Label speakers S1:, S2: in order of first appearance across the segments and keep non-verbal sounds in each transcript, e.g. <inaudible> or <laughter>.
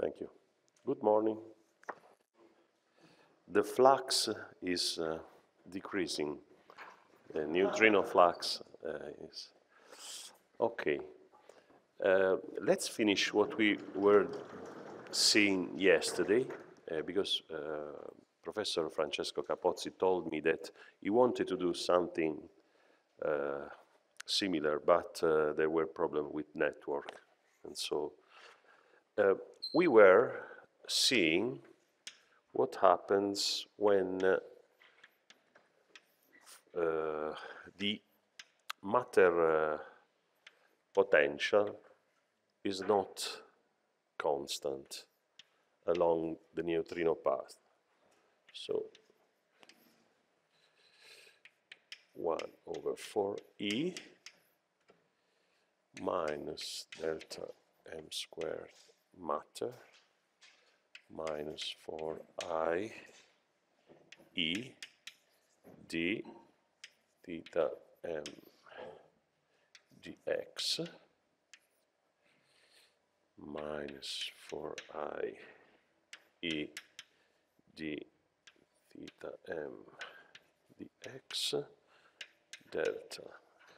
S1: Thank you. Good morning. The flux is uh, decreasing. The neutrino flux uh, is. Okay. Uh, let's finish what we were seeing yesterday, uh, because uh, Professor Francesco Capozzi told me that he wanted to do something uh, similar, but there were problems with network. And so we were seeing what happens when uh, uh, the matter uh, potential is not constant along the neutrino path. So 1 over 4e minus delta m squared matter minus 4i e d theta m dx minus 4i e d theta m dx delta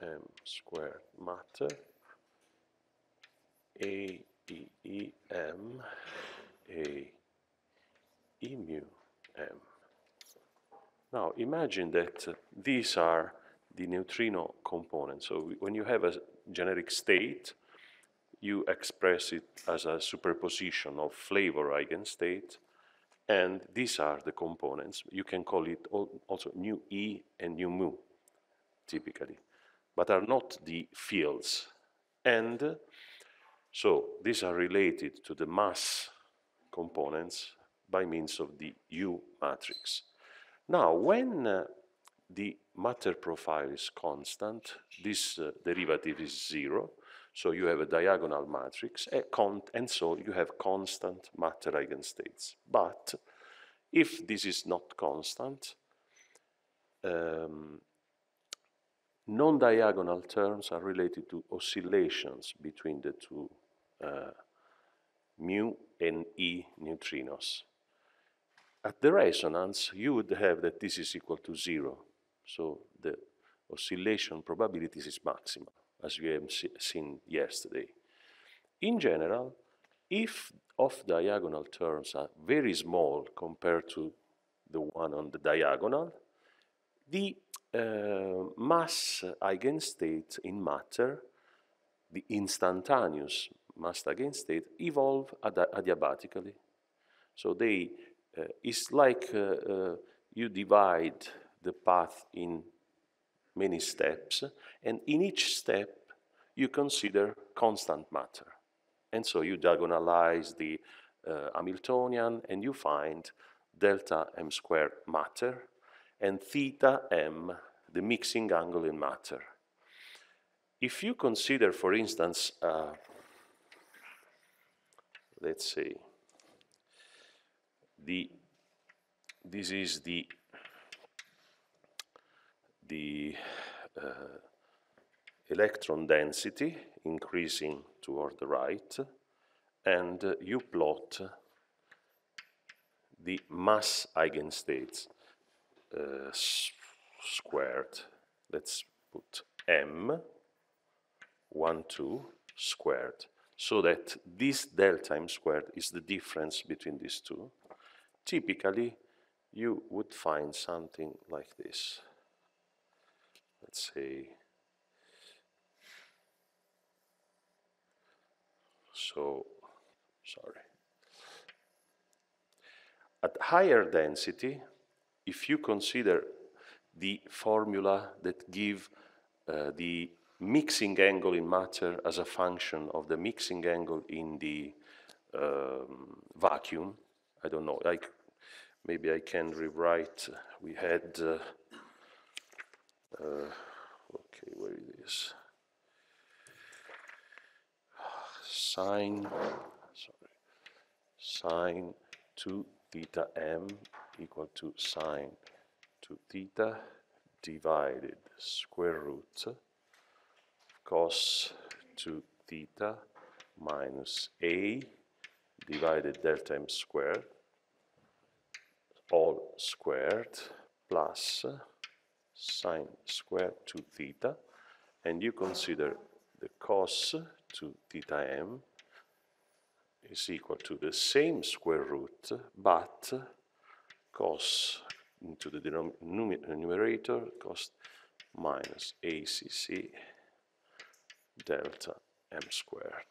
S1: m squared matter a e m a E mu m. Now imagine that these are the neutrino components. So when you have a generic state, you express it as a superposition of flavor eigenstate, and these are the components. You can call it also nu e and nu mu, typically, but are not the fields. And so these are related to the mass components by means of the U matrix. Now, when uh, the matter profile is constant, this uh, derivative is zero, so you have a diagonal matrix, a and so you have constant matter eigenstates. But if this is not constant, um, non-diagonal terms are related to oscillations between the two uh, mu and e neutrinos. At the resonance, you would have that this is equal to zero. So the oscillation probability is maximal, as we have seen yesterday. In general, if off-diagonal terms are very small compared to the one on the diagonal, the uh, mass eigenstate in matter, the instantaneous mass eigenstate, evolve adiabatically. So they uh, it's like uh, uh, you divide the path in many steps, and in each step you consider constant matter. And so you diagonalize the uh, Hamiltonian and you find delta m squared matter and theta m, the mixing angle in matter. If you consider, for instance, uh, let's see, the this is the the uh, electron density increasing toward the right and uh, you plot the mass eigenstates uh, squared. Let's put m 1 2 squared so that this delta m squared is the difference between these two typically you would find something like this. Let's say, so, sorry. At higher density, if you consider the formula that give uh, the mixing angle in matter as a function of the mixing angle in the um, vacuum, I don't know, maybe I can rewrite. We had, uh, uh, okay, where it is? Sine, sorry, sine 2 theta m equal to sine 2 theta divided square root cos 2 theta minus a divided delta m squared all squared plus sine squared 2 theta. And you consider the cos 2 theta m is equal to the same square root but cos into the numerator cos minus ACC delta m squared.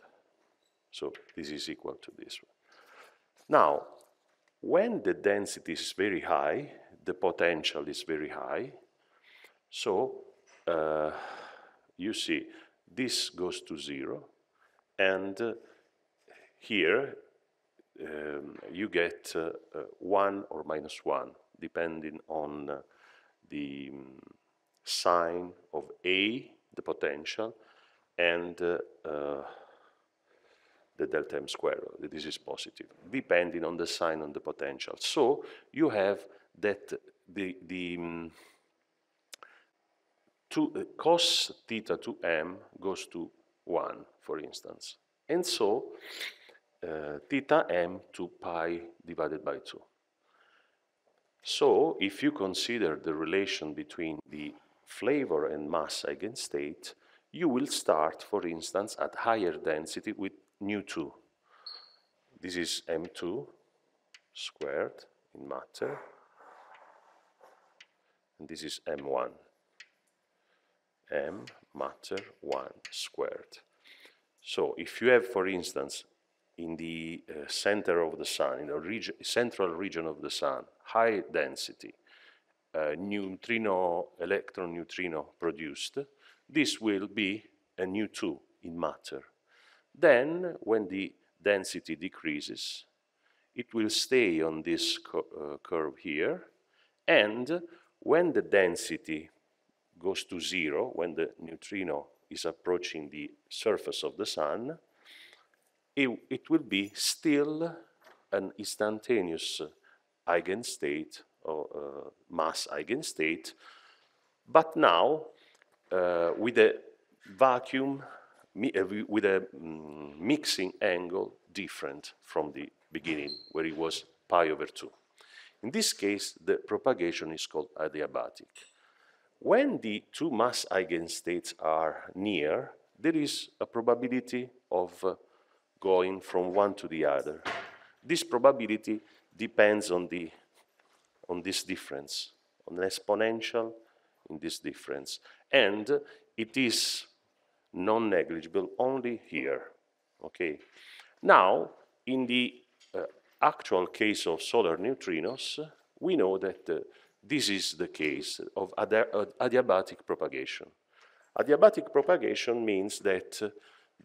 S1: So this is equal to this one. Now, when the density is very high, the potential is very high, so uh, you see this goes to zero, and uh, here um, you get uh, uh 1 or minus 1, depending on uh, the um, sign of A, the potential, and uh, uh, the delta m squared, this is positive, depending on the sign on the potential. So you have that the, the um, two, uh, cos theta to m goes to 1, for instance. And so uh, theta m to pi divided by 2. So if you consider the relation between the flavor and mass eigenstate, you will start, for instance, at higher density with nu 2. This is m2 squared in matter, and this is m1, m matter 1 squared. So if you have, for instance, in the uh, center of the sun, in the central region of the sun, high density, uh, neutrino, electron neutrino produced, this will be a nu 2 in matter. Then, when the density decreases, it will stay on this uh, curve here, and when the density goes to zero, when the neutrino is approaching the surface of the sun, it, it will be still an instantaneous eigenstate or uh, mass eigenstate, but now with a vacuum, uh, with a mm, mixing angle different from the beginning, where it was pi over 2. In this case, the propagation is called adiabatic. When the two mass eigenstates are near, there is a probability of uh, going from one to the other. This probability depends on, the, on this difference, on an exponential in this difference. And it is non-negligible only here, okay? Now, in the uh, actual case of solar neutrinos, we know that uh, this is the case of adi adiabatic propagation. Adiabatic propagation means that uh,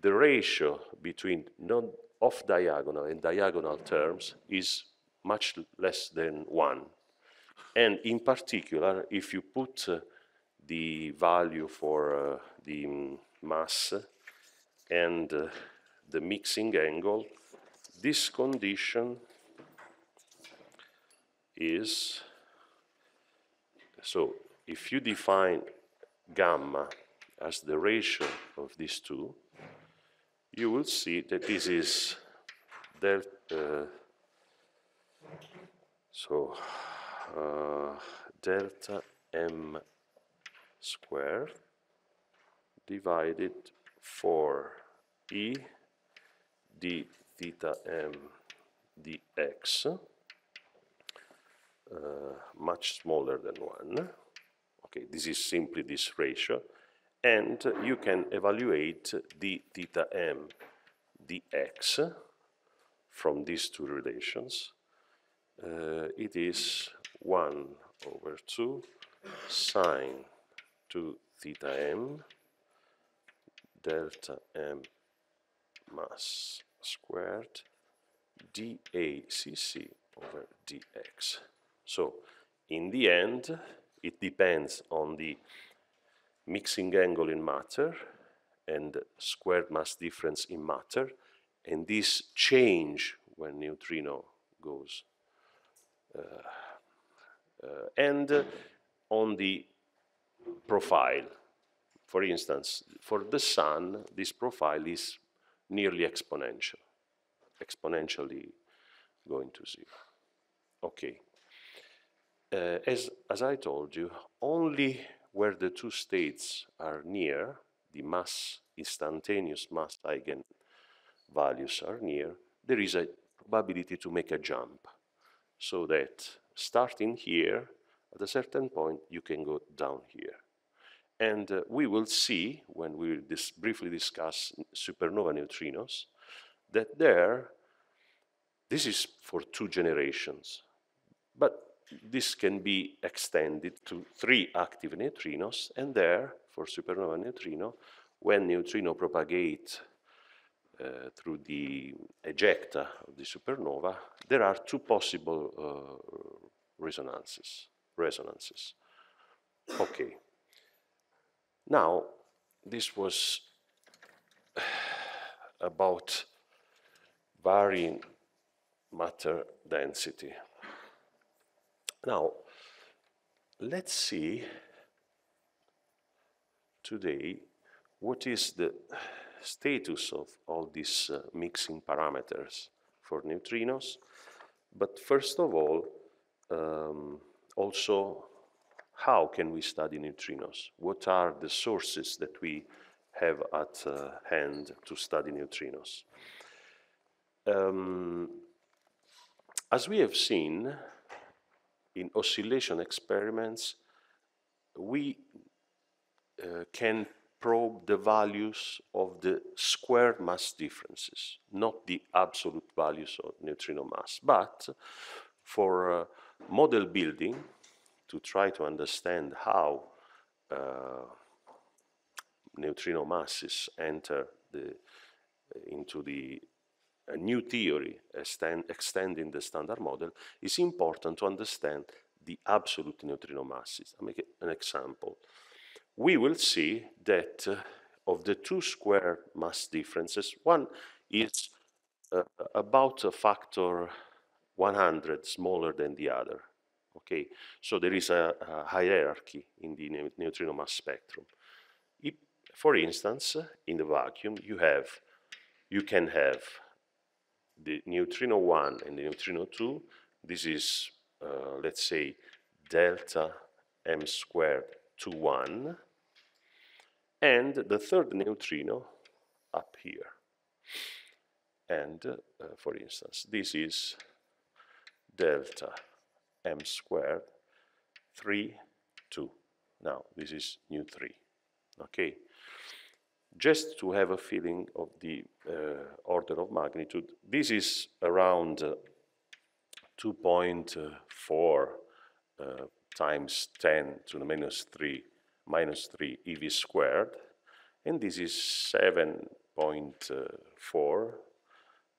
S1: the ratio between non off-diagonal and diagonal terms is much less than 1. And in particular, if you put uh, the value for uh, the mass and uh, the mixing angle, this condition is, so if you define gamma as the ratio of these two, you will see that this is delta, uh, so uh, delta m squared divided for e d theta m dx, uh, much smaller than 1. Okay, this is simply this ratio. And you can evaluate d theta m dx from these two relations. Uh, it is 1 over 2 sine 2 theta m delta m mass squared dACC over dx. So in the end, it depends on the mixing angle in matter and squared mass difference in matter, and this change when neutrino goes. Uh, uh, and on the profile. For instance, for the sun, this profile is nearly exponential. exponentially going to zero. Okay. Uh, as, as I told you, only where the two states are near, the mass, instantaneous mass eigenvalues are near, there is a probability to make a jump. So that starting here, at a certain point, you can go down here. And uh, we will see, when we dis briefly discuss supernova neutrinos, that there, this is for two generations. But this can be extended to three active neutrinos, and there, for supernova neutrino, when neutrino propagate uh, through the ejecta of the supernova, there are two possible uh, resonances. Resonances. Okay. Now, this was <sighs> about varying matter density. Now, let's see today what is the status of all these uh, mixing parameters for neutrinos. But first of all, um, also, how can we study neutrinos? What are the sources that we have at uh, hand to study neutrinos? Um, as we have seen, in oscillation experiments, we uh, can probe the values of the squared mass differences, not the absolute values of neutrino mass. But for uh, model building, to try to understand how uh, neutrino masses enter the, into the a new theory extend, extending the standard model, is important to understand the absolute neutrino masses. I'll make an example. We will see that uh, of the two square mass differences, one is uh, about a factor 100 smaller than the other. Okay, so there is a, a hierarchy in the neutrino mass spectrum. If, for instance, in the vacuum, you have, you can have the neutrino 1 and the neutrino 2, this is, uh, let's say, delta m squared to 1, and the third neutrino up here. And, uh, for instance, this is delta m squared 3, 2. Now, this is nu 3, okay? just to have a feeling of the uh, order of magnitude, this is around uh, 2.4 uh, times 10 to the minus 3 minus 3 eV squared, and this is 7.4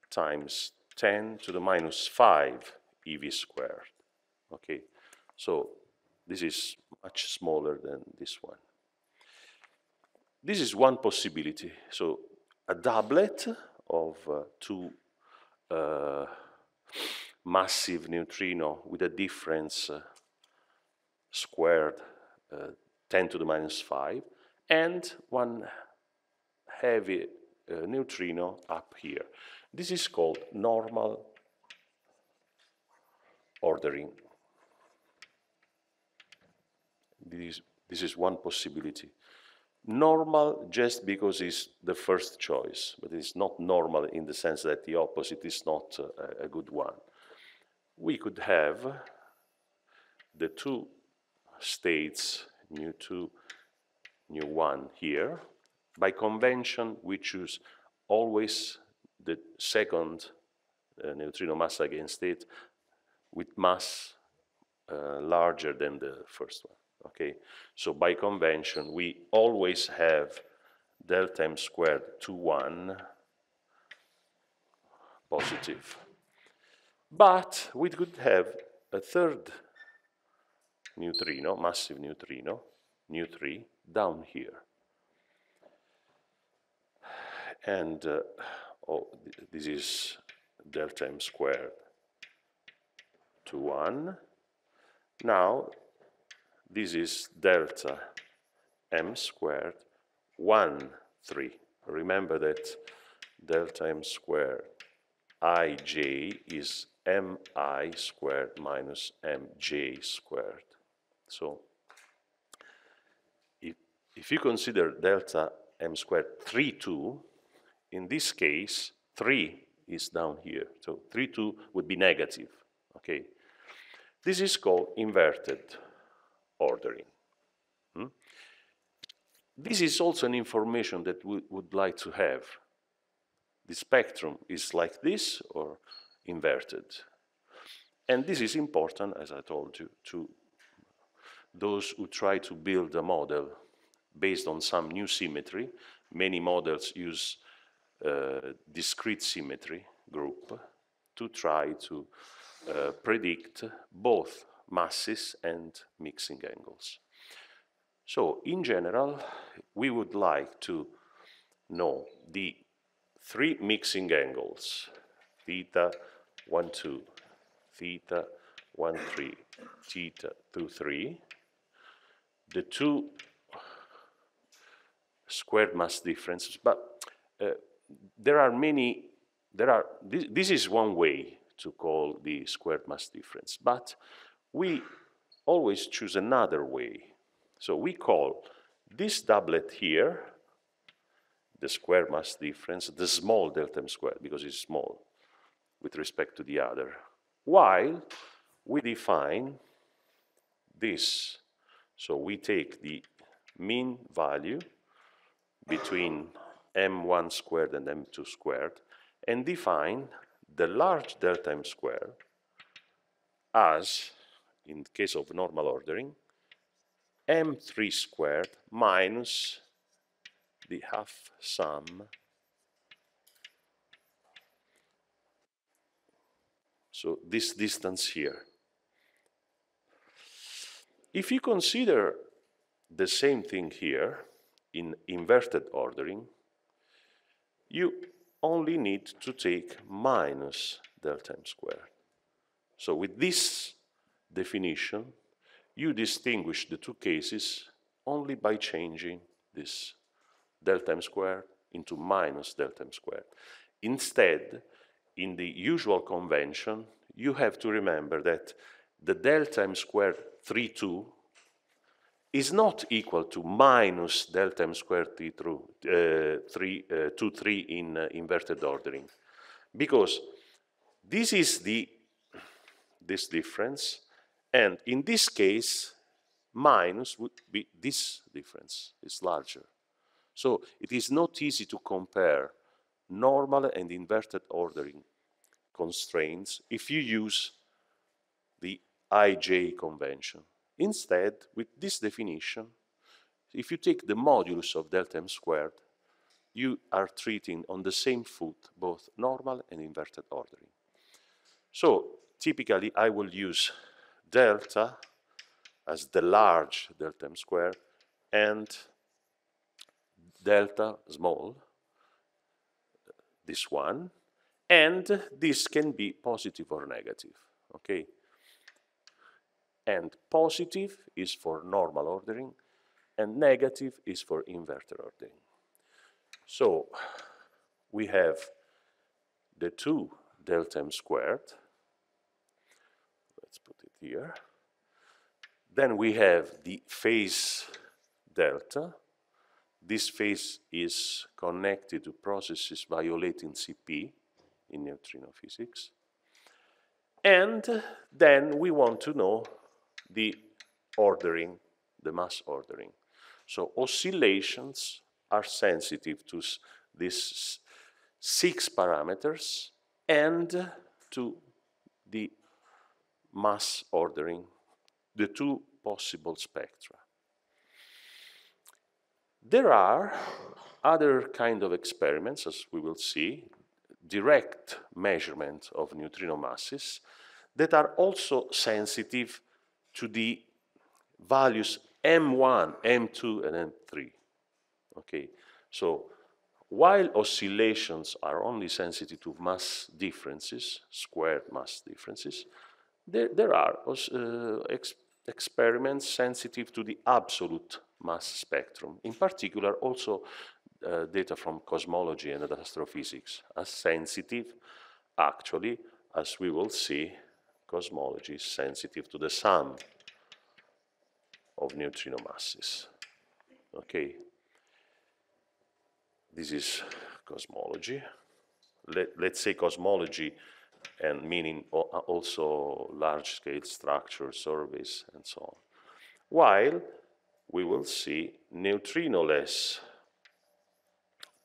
S1: times 10 to the minus 5 eV squared. Okay, so this is much smaller than this one. This is one possibility. So a doublet of uh, two uh, massive neutrino with a difference uh, squared uh, 10 to the minus 5 and one heavy uh, neutrino up here. This is called normal ordering. This is, this is one possibility normal just because it's the first choice, but it's not normal in the sense that the opposite is not a, a good one. We could have the two states, nu 2, nu 1 here. By convention, we choose always the second uh, neutrino mass against eigenstate with mass uh, larger than the first one okay? So by convention, we always have delta m squared to 1 positive. But we could have a third neutrino, massive neutrino, nu 3, down here. And uh, oh, this is delta m squared to 1. Now, this is delta m squared 1, 3. Remember that delta m squared ij is mi squared minus mj squared. So if, if you consider delta m squared 3, 2, in this case, 3 is down here. So 3, 2 would be negative, okay? This is called inverted ordering. Hmm? This is also an information that we would like to have. The spectrum is like this or inverted. And this is important, as I told you, to those who try to build a model based on some new symmetry. Many models use uh, discrete symmetry group to try to uh, predict both masses and mixing angles. So in general, we would like to know the three mixing angles, theta 1, 2, theta 1, 3, theta 2, 3, the two squared mass differences, but uh, there are many, there are, this, this is one way to call the squared mass difference, but we always choose another way. So we call this doublet here, the square mass difference, the small delta m squared, because it's small with respect to the other, while we define this. So we take the mean value between m1 squared and m2 squared and define the large delta m squared as, in the case of normal ordering, m3 squared minus the half sum so this distance here. If you consider the same thing here in inverted ordering, you only need to take minus delta m squared. So with this definition, you distinguish the two cases only by changing this delta m squared into minus delta m squared. Instead, in the usual convention, you have to remember that the delta m squared 3, 2 is not equal to minus delta m squared t through, uh, 3, uh, 2, 3 in uh, inverted ordering. Because this is the, this difference, and in this case, minus would be this difference, is larger. So it is not easy to compare normal and inverted ordering constraints if you use the IJ convention. Instead, with this definition, if you take the modulus of delta m squared, you are treating on the same foot both normal and inverted ordering. So typically I will use delta as the large delta m squared and delta small, this one, and this can be positive or negative, okay? And positive is for normal ordering, and negative is for inverted ordering. So we have the 2 delta m squared. Let's put it here. Then we have the phase delta. This phase is connected to processes violating CP in neutrino physics. And then we want to know the ordering, the mass ordering. So oscillations are sensitive to these six parameters and to the mass ordering, the two possible spectra. There are other kind of experiments, as we will see, direct measurement of neutrino masses that are also sensitive to the values M1, M2, and M3. Okay, so while oscillations are only sensitive to mass differences, squared mass differences, there, there are uh, ex experiments sensitive to the absolute mass spectrum. In particular, also uh, data from cosmology and astrophysics are sensitive actually, as we will see, cosmology is sensitive to the sum of neutrino masses. Okay, this is cosmology. Let, let's say cosmology and meaning uh, also large-scale structure surveys and so on. While we will see neutrinoless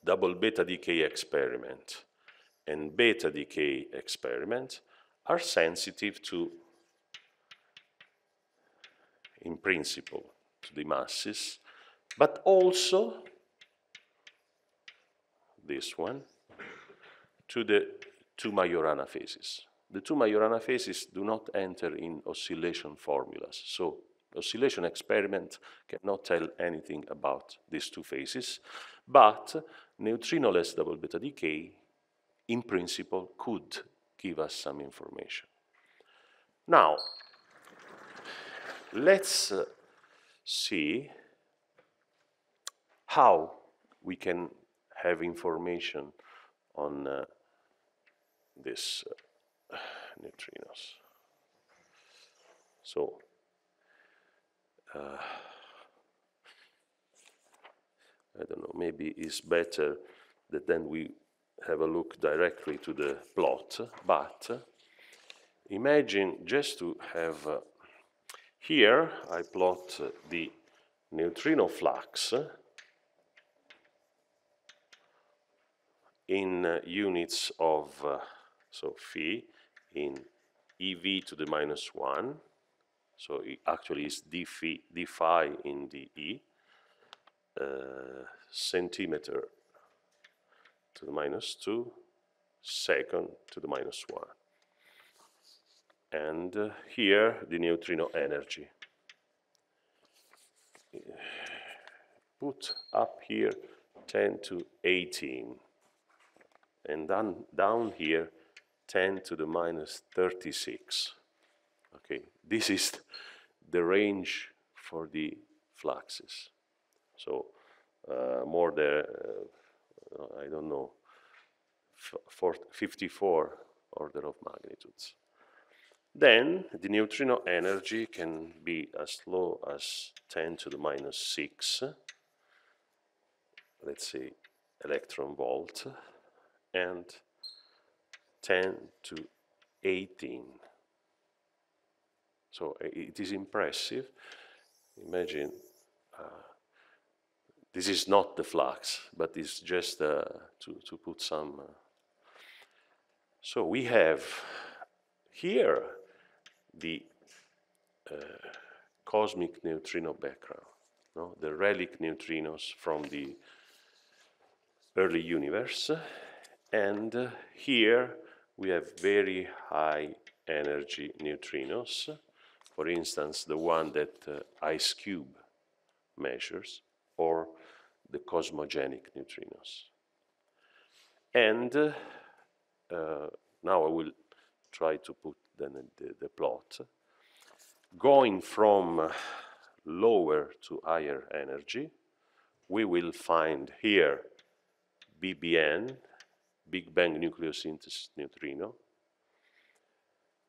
S1: double beta decay experiment and beta decay experiment are sensitive to, in principle, to the masses, but also this one, to the two Majorana phases. The two Majorana phases do not enter in oscillation formulas, so oscillation experiment cannot tell anything about these two phases, but neutrinoless double beta decay, in principle, could give us some information. Now, let's uh, see how we can have information on uh, this uh, neutrinos. So, uh, I don't know, maybe it's better that then we have a look directly to the plot, but imagine just to have, uh, here I plot uh, the neutrino flux in uh, units of, uh, so phi in ev to the minus 1, so it actually is d phi, d phi in dE, uh, centimeter to the minus 2, second to the minus 1. And uh, here the neutrino energy. Put up here 10 to 18 and then down here 10 to the minus 36. Okay, this is the range for the fluxes. So uh, more than, uh, I don't know, 54 order of magnitudes. Then the neutrino energy can be as low as 10 to the minus 6, let's say electron volt, and 10 to 18. So it is impressive. Imagine uh, this is not the flux, but it's just uh, to, to put some. Uh, so we have here the uh, cosmic neutrino background, no? the relic neutrinos from the early universe. And uh, here we have very high energy neutrinos, for instance, the one that uh, IceCube measures, or the cosmogenic neutrinos. And uh, now I will try to put then the, the plot. Going from lower to higher energy, we will find here BBN, Big Bang nucleosynthesis neutrino,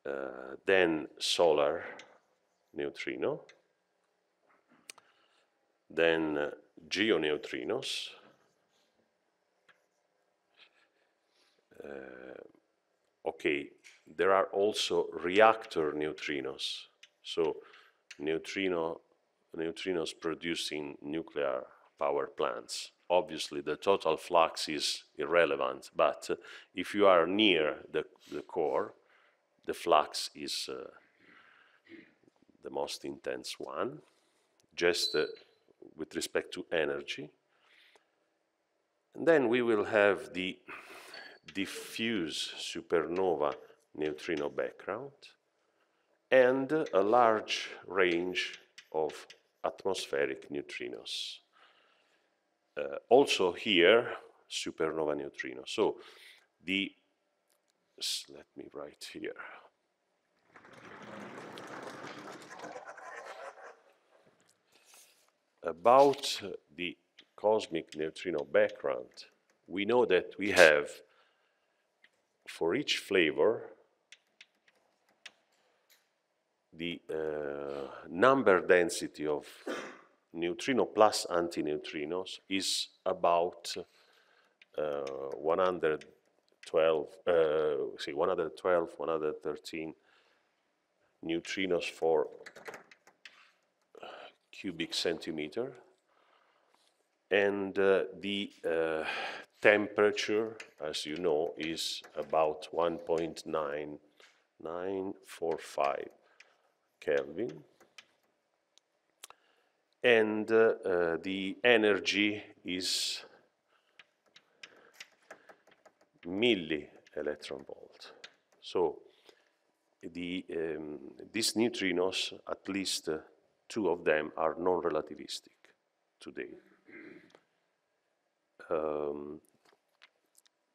S1: uh, then solar neutrino, then uh, geoneutrinos, uh, okay, there are also reactor neutrinos, so neutrino, neutrinos producing nuclear power plants. Obviously, the total flux is irrelevant, but uh, if you are near the, the core, the flux is uh, the most intense one. Just with respect to energy. And then we will have the diffuse supernova neutrino background and a large range of atmospheric neutrinos. Uh, also here, supernova neutrino. So the, let me write here. About the cosmic neutrino background, we know that we have for each flavor, the uh, number density of neutrino plus antineutrinos is about uh, 112, uh, see 112, 113 neutrinos for cubic centimeter. And uh, the uh, temperature, as you know, is about 1.9945 Kelvin. And uh, uh, the energy is milli electron volt. So the, um, these neutrinos, at least uh, two of them are non-relativistic today. Um,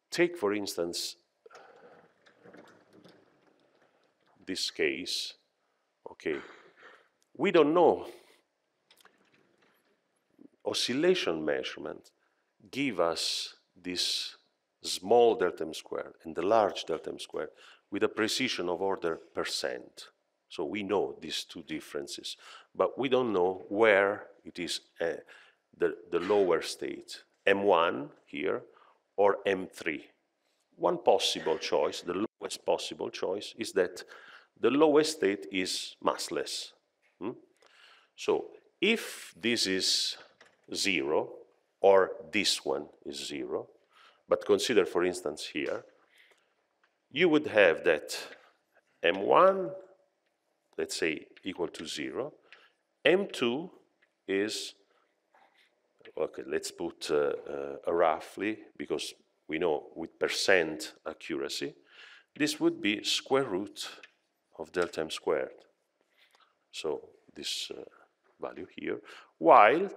S1: take, for instance, this case, okay, we don't know. Oscillation measurement give us this small delta m squared and the large delta m squared with a precision of order percent. So we know these two differences, but we don't know where it is uh, the, the lower state, M1 here or M3. One possible choice, the lowest possible choice, is that the lowest state is massless. Hmm? So if this is zero, or this one is zero, but consider, for instance, here, you would have that M1, let's say, equal to 0. M2 is, okay, let's put uh, uh, roughly, because we know with percent accuracy, this would be square root of delta m squared. So this uh, value here, while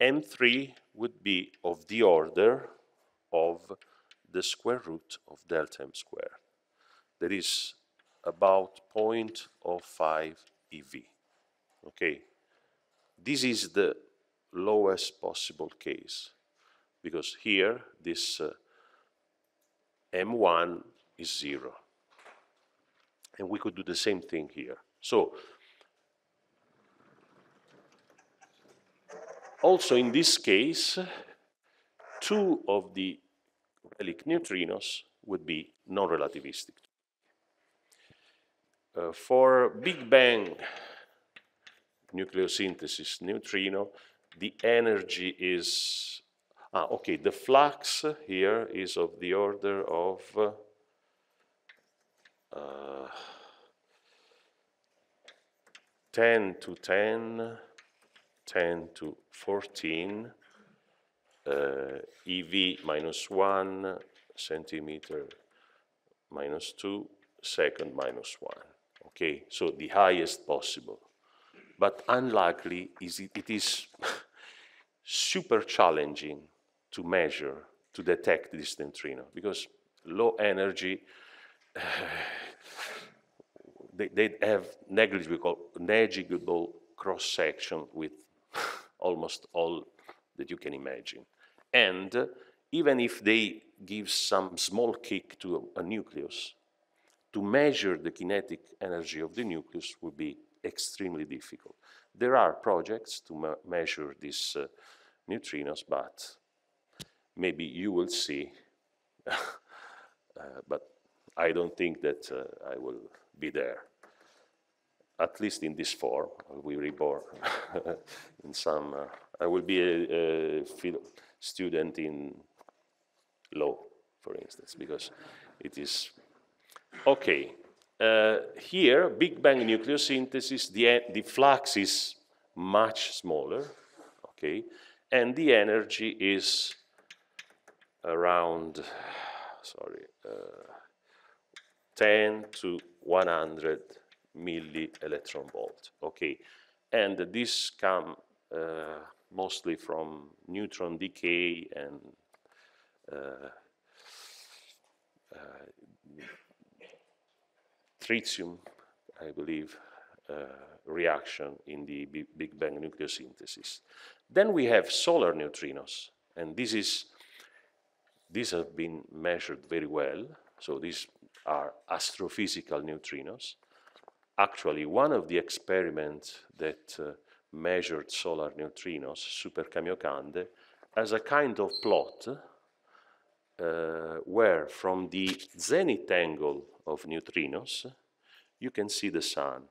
S1: M3 would be of the order of the square root of delta m squared. That is about 0.05 eV. Okay, this is the lowest possible case because here this uh, m1 is zero. And we could do the same thing here. So also in this case, two of the relic neutrinos would be non-relativistic. Uh, for Big Bang nucleosynthesis neutrino, the energy is, ah, okay, the flux here is of the order of uh, 10 to 10, 10 to 14, uh, EV minus 1, centimeter minus 2, second minus 1. Okay, so the highest possible. But unlikely is it, it is <laughs> super challenging to measure, to detect this neutrino, because low energy, <sighs> they, they have negligible, negligible cross-section with <laughs> almost all that you can imagine. And uh, even if they give some small kick to a, a nucleus, to measure the kinetic energy of the nucleus would be extremely difficult. There are projects to me measure these uh, neutrinos, but maybe you will see, <laughs> uh, but I don't think that uh, I will be there. At least in this form, we reborn <laughs> in some. Uh, I will be a, a student in law, for instance, because it is okay. Uh, here, Big Bang nucleosynthesis, the, the flux is much smaller, okay, and the energy is around, sorry, uh, 10 to 100 milli electron volt, okay, and this come uh, mostly from neutron decay and uh, uh, tritium, I believe, uh, reaction in the Big Bang nucleosynthesis. Then we have solar neutrinos, and this is these have been measured very well So these are astrophysical neutrinos. Actually, one of the experiments that uh, measured solar neutrinos, Super Kamiokande, has a kind of plot uh, where from the zenith angle of neutrinos, you can see the sun.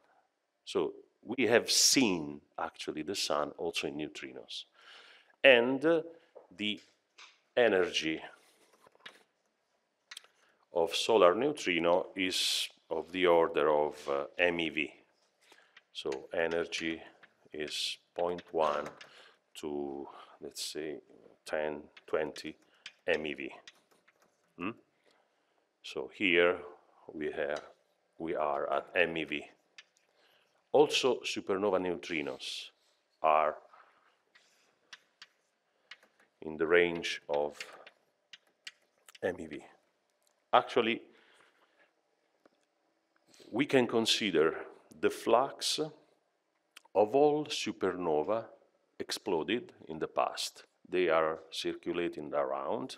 S1: So we have seen actually the sun also in neutrinos. And uh, the energy of solar neutrino is of the order of uh, MeV. So energy is 0.1 to, let's say, 10, 20 MeV. Hmm? So here we, have, we are at MeV. Also, supernova neutrinos are in the range of MeV. Actually, we can consider the flux of all supernova exploded in the past. They are circulating around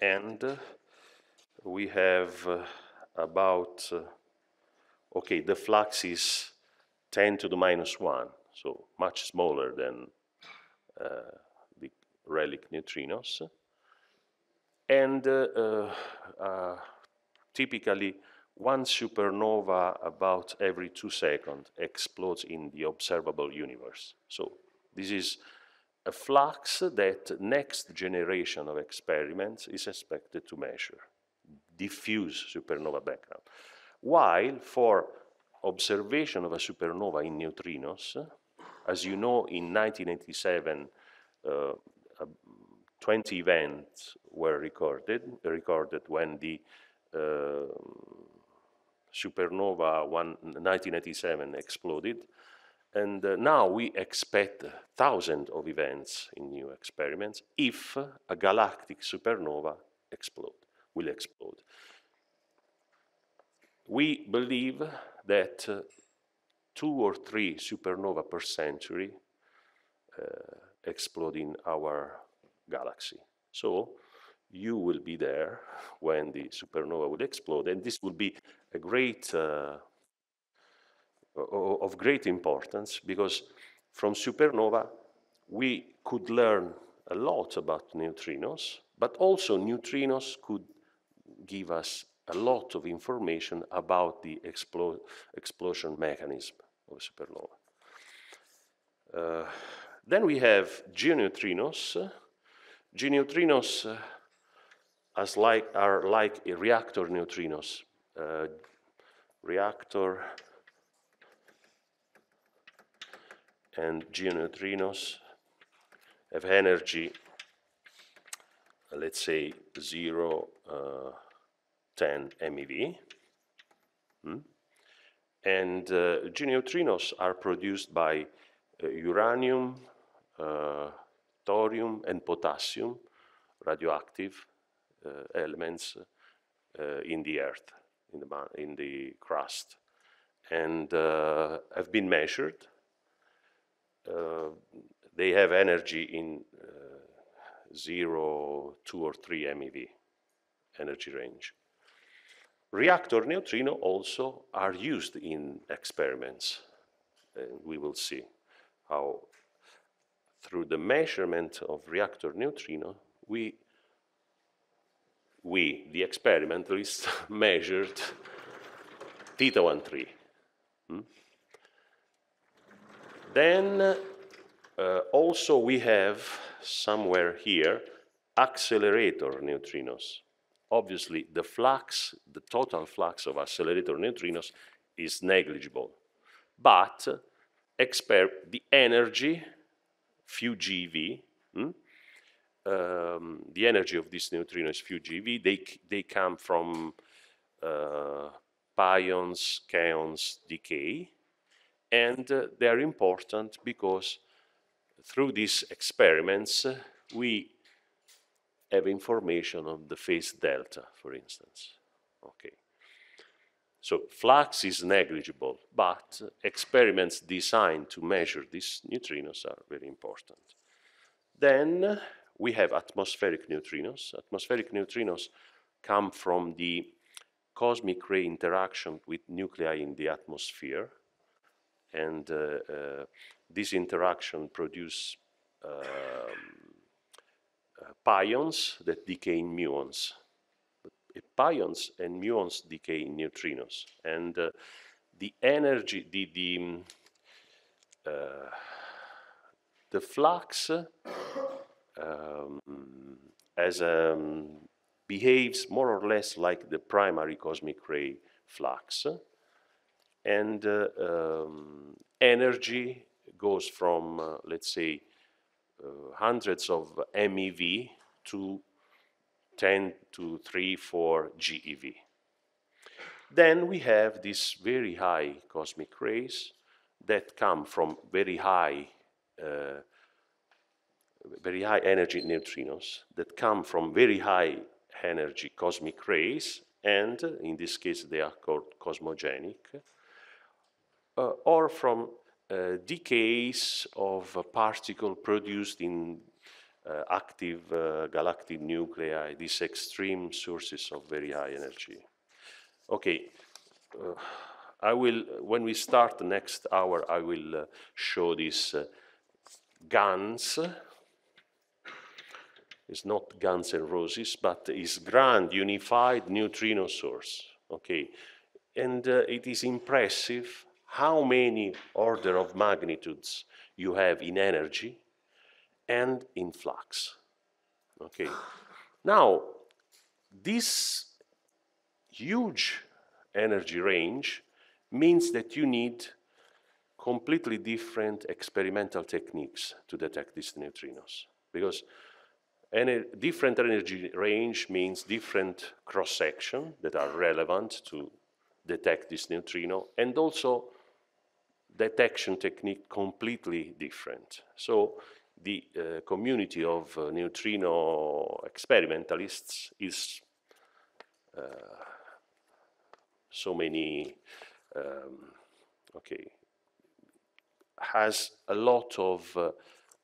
S1: and we have uh, about, uh, okay, the flux is 10 to the minus 1, so much smaller than uh, the relic neutrinos. And uh, uh, typically, one supernova about every two seconds explodes in the observable universe. So this is a flux that next generation of experiments is expected to measure, diffuse supernova background. While for observation of a supernova in neutrinos, as you know, in 1987, uh, 20 events were recorded, recorded when the uh, supernova one, 1987 exploded. And uh, now we expect thousands of events in new experiments if a galactic supernova explode, will explode. We believe that uh, two or three supernova per century uh, explode in our galaxy. So you will be there when the supernova will explode, and this will be a great, uh, of great importance because from supernova we could learn a lot about neutrinos, but also neutrinos could give us a lot of information about the explo explosion mechanism of supernova. Uh, then we have geoneutrinos. Geoneutrinos uh, as like, are like reactor neutrinos. Uh, reactor and geoneutrinos have energy, let's say 0, uh, 10 MeV. Hmm? And uh, geoneutrinos are produced by uh, uranium, uh, thorium, and potassium, radioactive uh, elements uh, in the earth, in the, in the crust, and uh, have been measured. they have energy in 0, 2 or 3 MeV energy range. Reactor neutrino also are used in experiments. And we will see how through the measurement of reactor neutrino, we we, the experimentalists, <laughs> measured theta 1 3. Hmm? Then uh, also we have somewhere here accelerator neutrinos. Obviously, the flux, the total flux of accelerator neutrinos is negligible. But the energy, phi GeV, hmm, um, the energy of this neutrino is few GeV. They, they come from uh, pions, kaons decay, and uh, they're important because through these experiments uh, we have information on the phase delta, for instance. Okay. So flux is negligible, but experiments designed to measure these neutrinos are very important. Then we have atmospheric neutrinos. Atmospheric neutrinos come from the cosmic ray interaction with nuclei in the atmosphere. And uh, uh, this interaction produce um, pions that decay in muons. pions and muons decay in neutrinos. And uh, the energy, the, the, um, uh, the flux um, as um, behaves more or less like the primary cosmic ray flux. And uh, um, energy goes from, uh, let's say, hundreds of MeV to 10 to 3, 4 GeV. Then we have these very high cosmic rays that come from very high uh, very high energy neutrinos that come from very high energy cosmic rays, and in this case they are called cosmogenic, uh, or from uh, decays of a particle produced in uh, active uh, galactic nuclei, these extreme sources of very high energy. Okay, uh, I will, when we start the next hour, I will uh, show these GUNS, it's not Guns and Roses, but it's grand unified neutrino source. Okay, and uh, it is impressive how many order of magnitudes you have in energy and in flux. Okay, now this huge energy range means that you need completely different experimental techniques to detect these neutrinos because any different energy range means different cross-section that are relevant to detect this neutrino, and also detection technique completely different. So the uh, community of uh, neutrino experimentalists is uh, so many, um, okay, has a lot of, uh,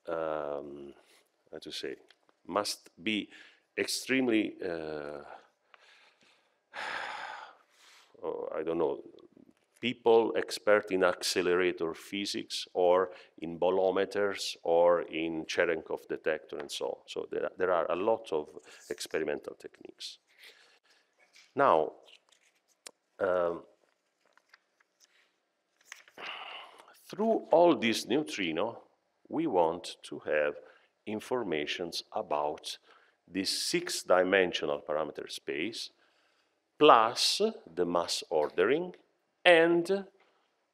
S1: um, how to say, must be extremely, uh, <sighs> oh, I don't know, people expert in accelerator physics or in bolometers or in Cherenkov detector and so on. So there, there are a lot of experimental techniques. Now, um, through all these neutrino, we want to have informations about this six-dimensional parameter space plus the mass ordering and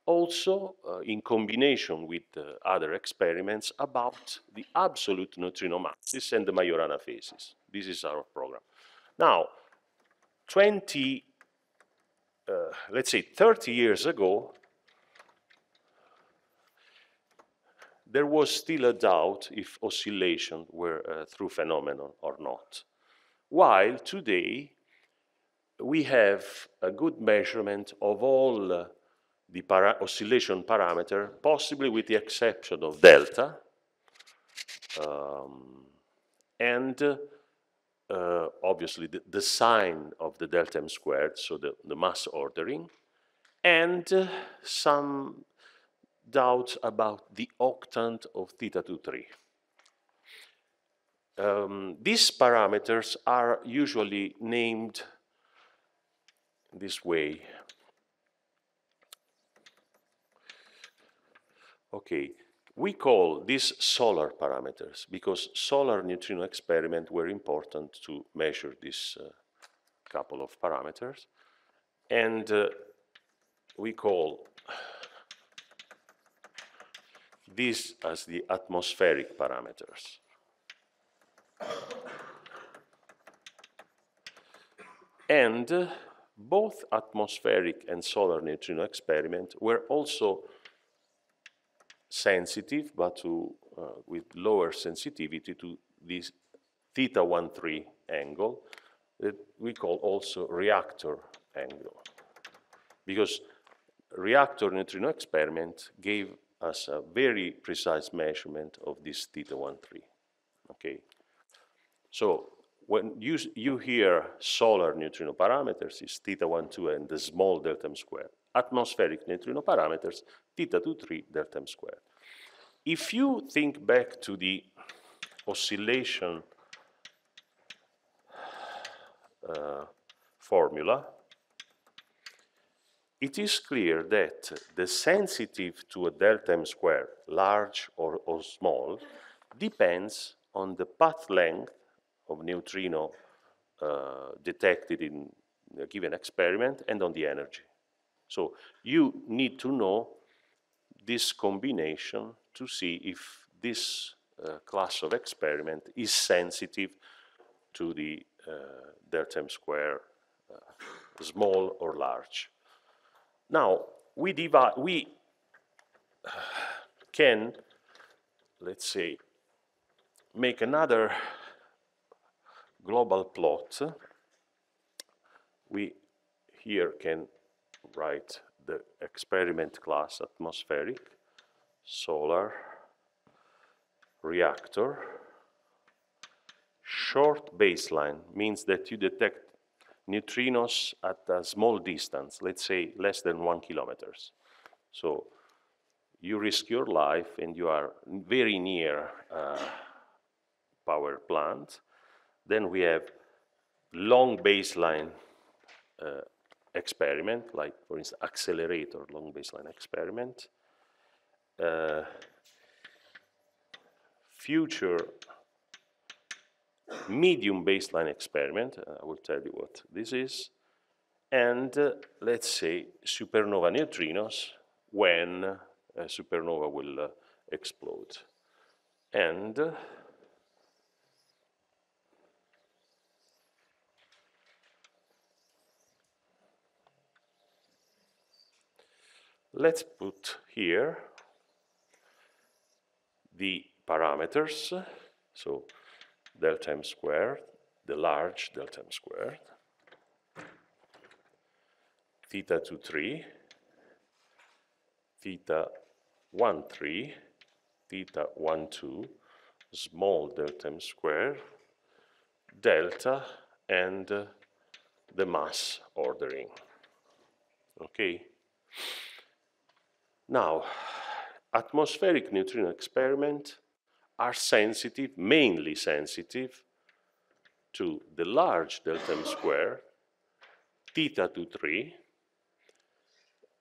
S1: also uh, in combination with uh, other experiments about the absolute neutrino masses and the Majorana phases. This is our program. Now, 20, uh, let's say 30 years ago, there was still a doubt if oscillation were a true phenomenon or not. While today, we have a good measurement of all uh, the para oscillation parameter, possibly with the exception of delta, um, and uh, obviously the, the, sign of the delta m squared, so the, the mass ordering, and uh, some doubts about the octant of theta 2, 3. Um, these parameters are usually named this way. Okay, we call these solar parameters because solar neutrino experiments were important to measure this uh, couple of parameters. And uh, we call these as the atmospheric parameters. And uh, both atmospheric and solar neutrino experiment were also sensitive, but to, uh, with lower sensitivity to this theta 1, 3 angle that we call also reactor angle. Because reactor neutrino experiment gave us a very precise measurement of this theta 1, 3. Okay, so when you, you hear solar neutrino parameters, is theta 1, 2, and the small delta m squared. Atmospheric neutrino parameters, theta 2, 3, delta m squared. If you think back to the oscillation uh, formula, it is clear that the sensitive to a delta m squared, large or, or small, depends on the path length of neutrino uh, detected in a given experiment and on the energy. So you need to know this combination to see if this uh, class of experiment is sensitive to the uh, delta m square, uh, small or large. Now, we, divide, we <sighs> can, let's say, make another global plot. We here can write the experiment class atmospheric, solar, reactor. Short baseline means that you detect neutrinos at a small distance, let's say less than one kilometers. So you risk your life and you are very near uh, power plant. Then we have long baseline uh, experiment, like for instance accelerator long baseline experiment. Uh, future medium baseline experiment, uh, I will tell you what this is, and uh, let's say supernova neutrinos when a supernova will uh, explode. And let's put here the parameters. So delta m squared, the large delta m squared, theta 2, 3, theta 1, 3, theta 1, 2, small delta m squared, delta, and uh, the mass ordering. Okay? Now, <sighs> atmospheric neutrino experiment are sensitive, mainly sensitive, to the large delta m square, theta 2, 3,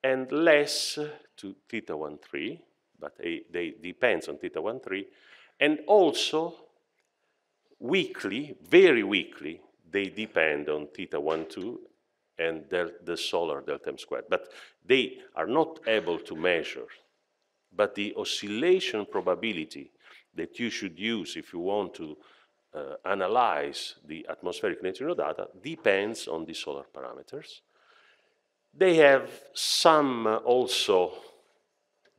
S1: and less to theta 1, 3, but they, depends on theta 1, 3, and also weakly, very weakly, they depend on theta 1, 2 and the solar delta m squared. But they are not able to measure. But the oscillation probability that you should use if you want to uh, analyze the atmospheric neutrino data depends on the solar parameters. They have some uh, also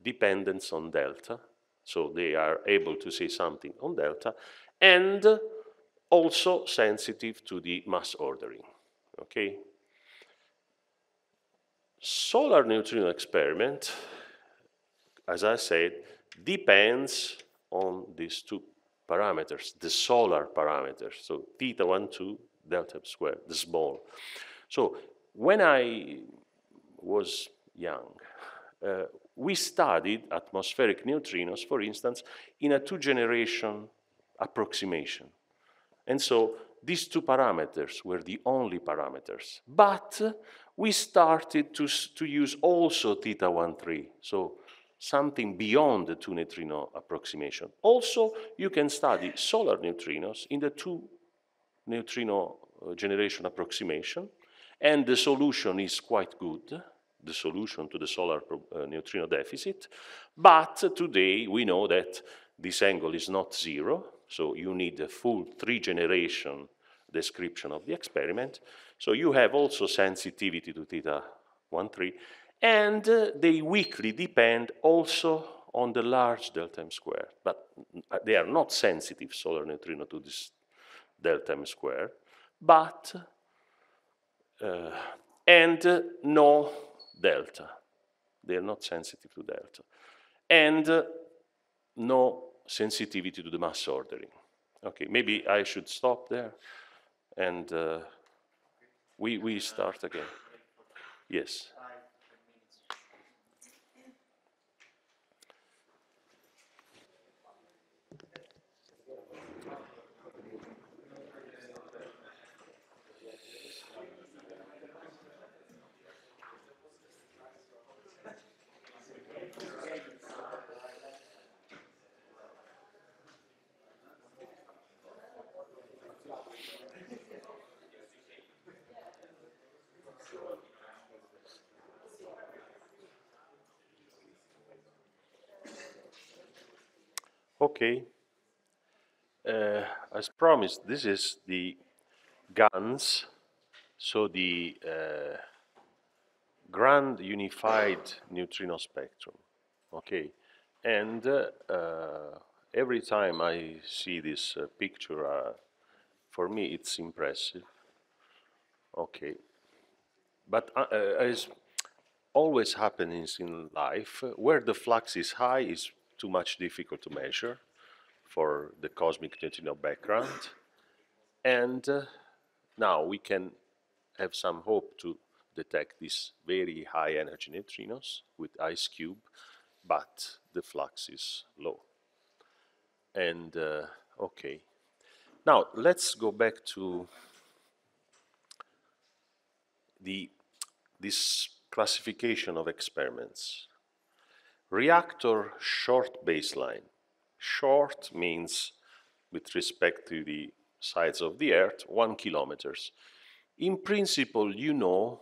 S1: dependence on delta, so they are able to say something on delta, and also sensitive to the mass ordering, okay? Solar neutrino experiment, as I said, depends on these two parameters, the solar parameters, so theta 1, 2, delta squared, the small. So when I was young, uh, we studied atmospheric neutrinos, for instance, in a two-generation approximation. And so these two parameters were the only parameters. But we started to, to use also theta 1, 3. So something beyond the two neutrino approximation. Also, you can study solar neutrinos in the two neutrino uh, generation approximation, and the solution is quite good, the solution to the solar uh, neutrino deficit, but today we know that this angle is not zero, so you need a full three generation description of the experiment. So you have also sensitivity to theta 1, 3, and uh, they weakly depend also on the large delta m squared, but they are not sensitive solar neutrino to this delta m squared, but uh, and uh, no delta. They are not sensitive to delta. And uh, no sensitivity to the mass ordering. Okay, maybe I should stop there. and uh, we, we start again. Yes. Okay. Uh, as promised, this is the GUNS, so the uh, Grand Unified Neutrino Spectrum. Okay, and uh, uh every time I see this uh, picture, uh, for me it's impressive. Okay, but as always happens in life, where the flux is high is too much difficult to measure for the cosmic neutrino background. And uh, now we can have some hope to detect these very high energy neutrinos with IceCube, but the flux is low. And uh, okay, now let's go back to the this classification of experiments. Reactor short baseline. Short means, with respect to the size of the Earth, one kilometers. In principle, you know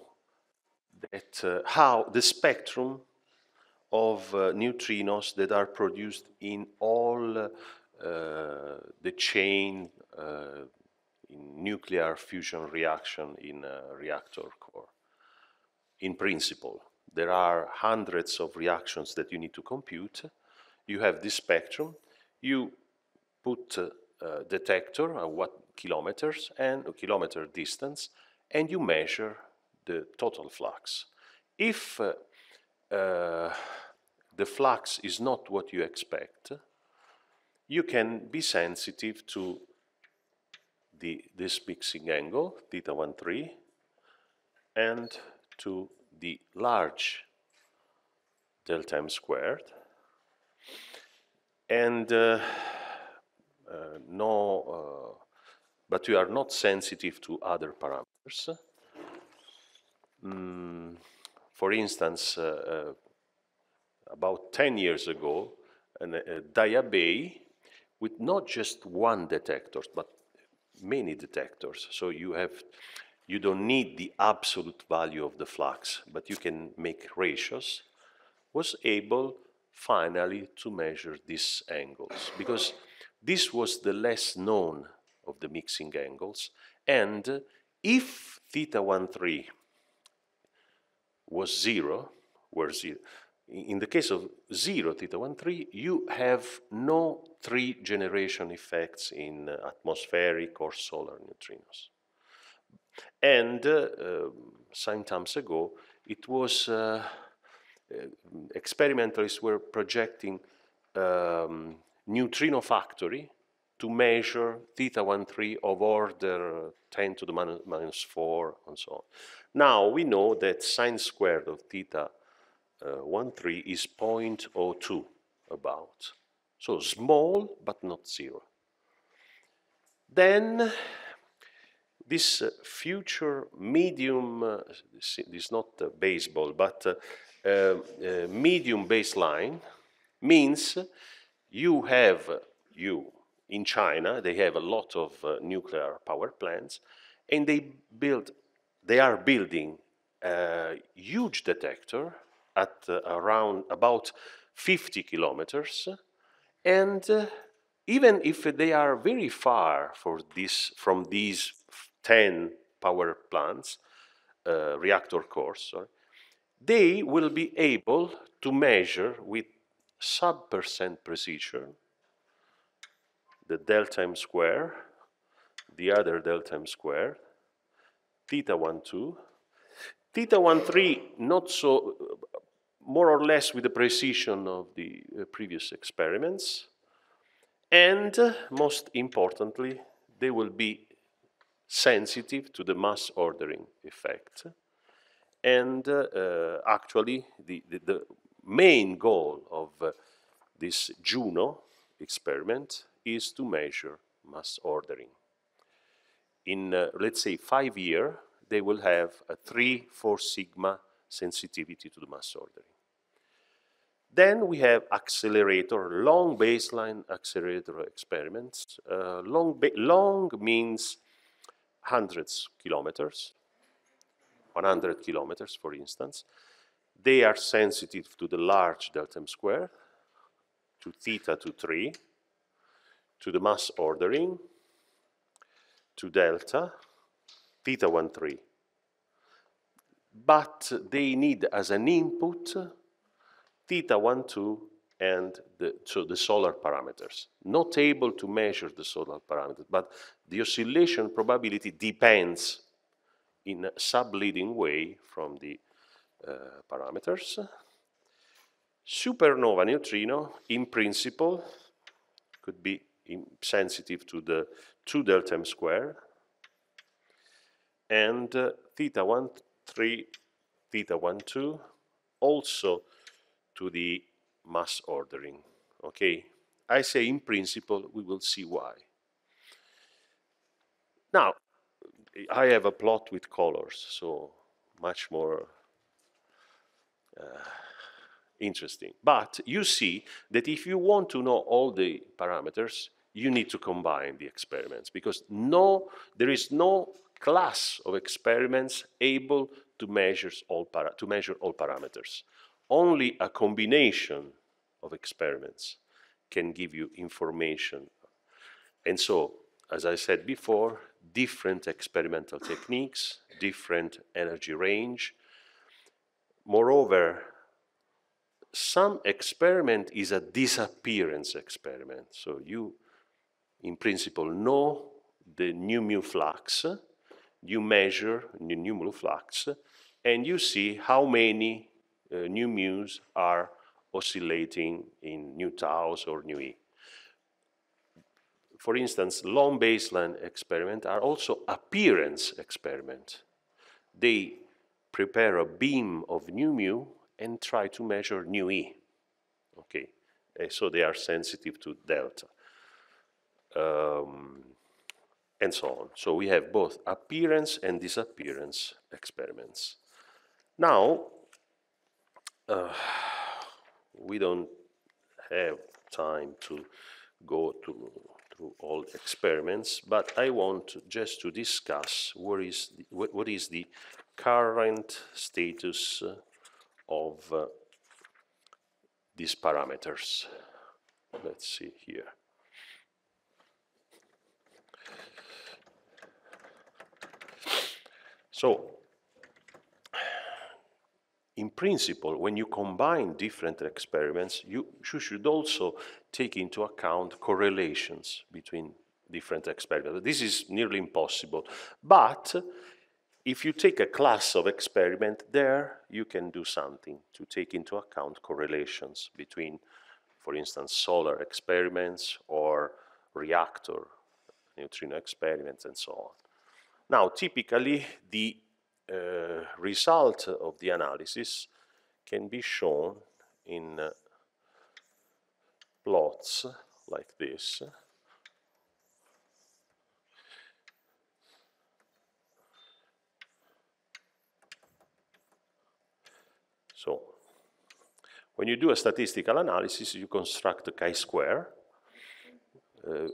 S1: that uh, how the spectrum of uh, neutrinos that are produced in all uh, the chain uh, in nuclear fusion reaction in a reactor core. In principle, there are hundreds of reactions that you need to compute. You have this spectrum. You put a, a detector at what kilometers and a kilometer distance, and you measure the total flux. If uh, uh, the flux is not what you expect, you can be sensitive to the, this mixing angle, theta 1, 3, and to the large delta m squared and uh, <sighs> uh, no, uh, but you are not sensitive to other parameters. Mm, for instance, about 10 years ago, an, a Daya Bay with not just one detector, but many detectors. So you have you don't need the absolute value of the flux, but you can make ratios, was able finally to measure these angles because this was the less known of the mixing angles. And if theta 1, 3 was zero, where zero, in the case of zero theta 1, 3, you have no three generation effects in atmospheric or solar neutrinos. And uh, um, some times ago, it was uh, experimentalists were projecting um, neutrino factory to measure theta 1, 3 of order 10 to the minus, minus 4 and so on. Now we know that sine squared of theta uh, 1, 3 is 0.02 about. So small, but not zero. Then this uh, future medium, uh, this, is not uh, baseball, but uh, Uh, uh, medium baseline means you have, you, in China, they have a lot of uh, nuclear power plants, and they build, they are building a huge detector at around about 50 kilometers, and even if they are very far for this, from these 10 power plants, uh, reactor cores, sorry, they will be able to measure with sub-percent precision the delta m square, the other delta m square, theta 1, 2, theta 1, 3, not so, more or less with the precision of the uh, previous experiments, and most importantly, they will be sensitive to the mass ordering effect. And uh, uh, actually, the, the, the, main goal of uh, this JUNO experiment is to measure mass ordering. In, let's say, five years, they will have a 3, 4 sigma sensitivity to the mass ordering. Then we have accelerator, long baseline accelerator experiments. Uh, long, long means hundreds kilometers, 100 kilometers, for instance. They are sensitive to the large delta m square, to theta to 3, to the mass ordering, to delta, theta 1, 3. But they need as an input theta 1, 2, and the, so the solar parameters. Not able to measure the solar parameters, but the oscillation probability depends in a subleading way from the uh, parameters. Supernova neutrino, in principle, could be sensitive to the 2 delta m square, and uh, theta 1, 3, theta 1, 2, also to the mass ordering. Okay, I say in principle, we will see why. Now, I have a plot with colors, so much more uh, interesting. But you see that if you want to know all the parameters, you need to combine the experiments because no, there is no class of experiments able to measure all, to measure all parameters. Only a combination of experiments can give you information. And so, as I said before, different experimental techniques, different energy range. Moreover, some experiment is a disappearance experiment. So you, in principle, know the nu mu flux, you measure the nu mu flux, and you see how many uh, nu mu's are oscillating in nu taus or nu e. For instance, long baseline experiment are also appearance experiment. They prepare a beam of nu mu and try to measure nu e. Okay, and so they are sensitive to delta. Um, and so on. So we have both appearance and disappearance experiments. Now, uh, we don't have time to go to, through all experiments, but I want just to discuss what is the, what, what is the current status of uh, these parameters. Let's see here. So in principle, when you combine different experiments, you, should also take into account correlations between different experiments. This is nearly impossible. But if you take a class of experiment, there you can do something to take into account correlations between, for instance, solar experiments or reactor neutrino experiments and so on. Now, typically, the uh, result of the analysis can be shown in uh, plots like this. So, when you do a statistical analysis, you construct a chi-square. Uh, uh,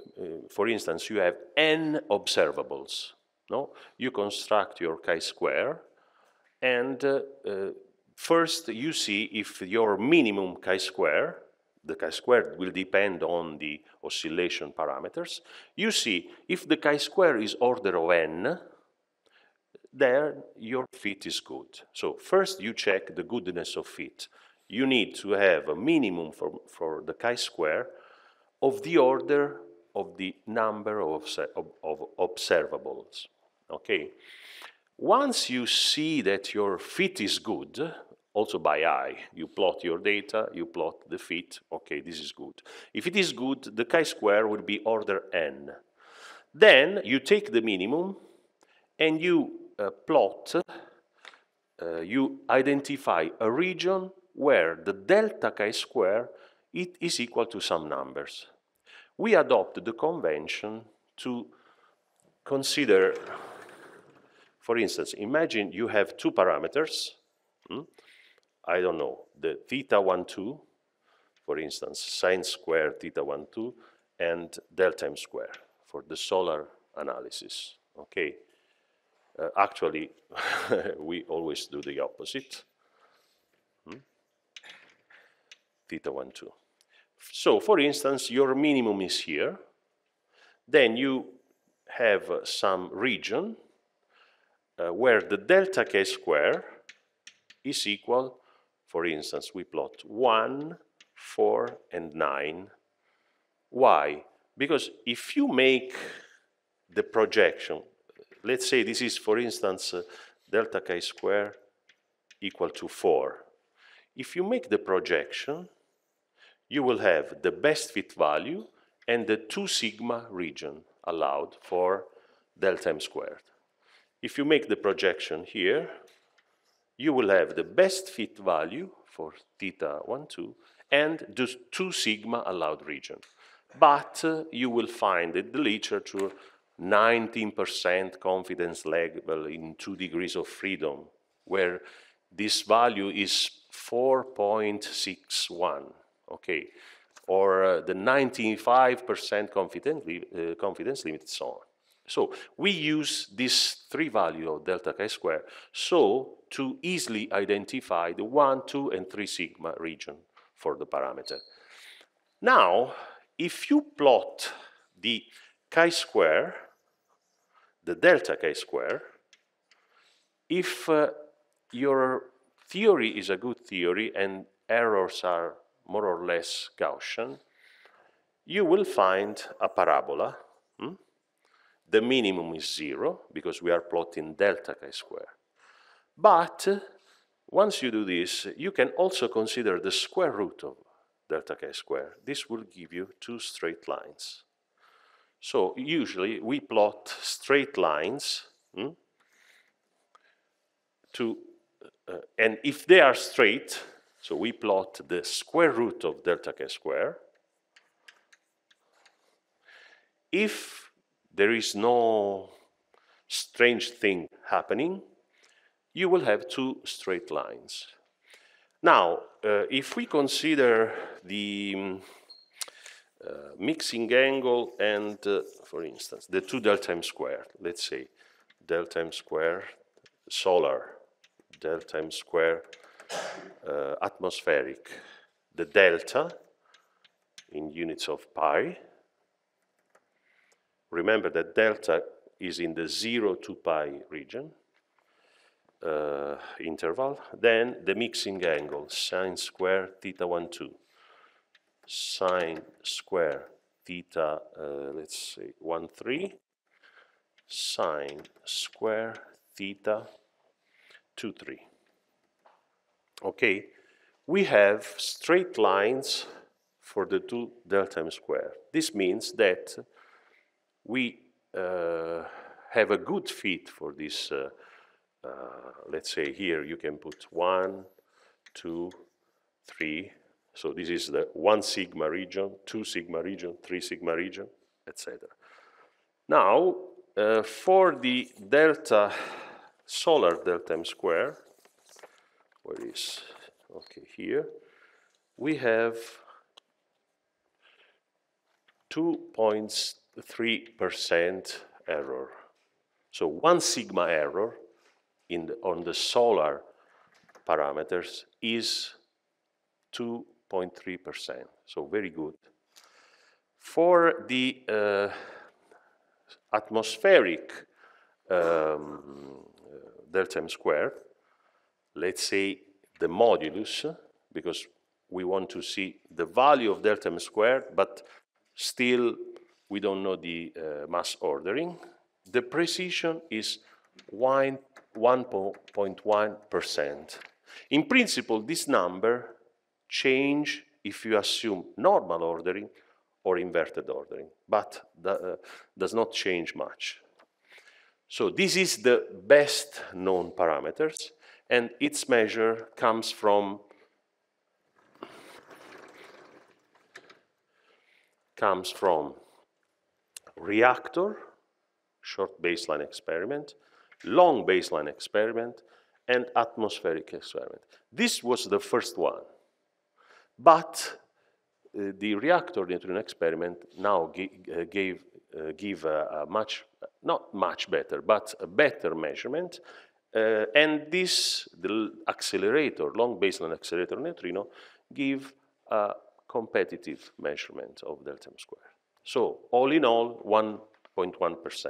S1: for instance, you have n observables. No? You construct your chi-square, and uh, uh, first you see if your minimum chi-square, the chi-square will depend on the oscillation parameters, you see if the chi-square is order of n, there your fit is good. So first you check the goodness of fit. You need to have a minimum for, for the chi-square of the order of the number of, of, of observables. Okay. Once you see that your fit is good, also by eye, you plot your data, you plot the fit, okay, this is good. If it is good, the chi-square will be order n. Then you take the minimum and you uh, plot, uh, you identify a region where the delta chi-square it is equal to some numbers. We adopt the convention to consider, for instance, imagine you have two parameters, hmm? I don't know, the theta 1, 2, for instance, sine square theta 1, 2, and delta m square for the solar analysis, okay? Uh, actually, <laughs> we always do the opposite. Hmm? Theta 1, 2. So, for instance, your minimum is here. Then you have uh, some region uh, where the delta chi square is equal, for instance, we plot 1, 4, and 9. Why? Because if you make the projection, let's say this is, for instance, uh, delta chi square equal to 4. If you make the projection, you will have the best fit value and the 2 sigma region allowed for delta m squared. If you make the projection here, you will have the best fit value for theta 1, 2, and the 2 sigma allowed region. But uh, you will find in the literature 19% confidence level in 2 degrees of freedom, where this value is 4.61, okay? Or uh, the 95% confidence, uh, confidence limit, so on. So we use this three value of delta chi square so to easily identify the 1, 2, and 3 sigma region for the parameter. Now, if you plot the chi-square, the delta chi-square, if uh, your theory is a good theory and errors are more or less Gaussian, you will find a parabola. Hmm? The minimum is zero because we are plotting delta chi-square. But once you do this, you can also consider the square root of delta chi-square. This will give you two straight lines. So usually we plot straight lines hmm, to, uh, and if they are straight, so we plot the square root of delta chi square. If there is no strange thing happening, you will have two straight lines. Now, uh, if we consider the um, uh, mixing angle and, uh, for instance, the two delta m squared, let's say delta m squared solar, delta m squared uh, atmospheric, the delta in units of pi. Remember that delta is in the 0 to pi region uh, interval. Then the mixing angle, sine square theta 1, 2 sine square theta, uh, let's say 1, 3, sine square theta 2, 3. Okay, we have straight lines for the two delta m square. This means that we uh, have a good fit for this, uh, let's say here you can put one, two, three, so this is the one sigma region, two sigma region, three sigma region, etc. Now, uh, for the delta, solar delta m square, where is, okay, here, we have 2.3% error. So one sigma error the, on the solar parameters is 2 0.3%, so very good. For the uh, atmospheric um, delta m squared, let's say the modulus, because we want to see the value of delta m squared, but still we don't know the uh, mass ordering. The precision is 1.1%. In principle, this number change if you assume normal ordering or inverted ordering, but uh, does not change much. So this is the best known parameters, and its measure comes from comes from reactor, short baseline experiment, long baseline experiment, and atmospheric experiment. This was the first one. But uh, the reactor neutrino experiment now uh, gave, uh, give a, a, much, not much better, but a better measurement. Uh, and this, the accelerator, long baseline accelerator neutrino, give a competitive measurement of delta m squared. So all in all, 1.1%.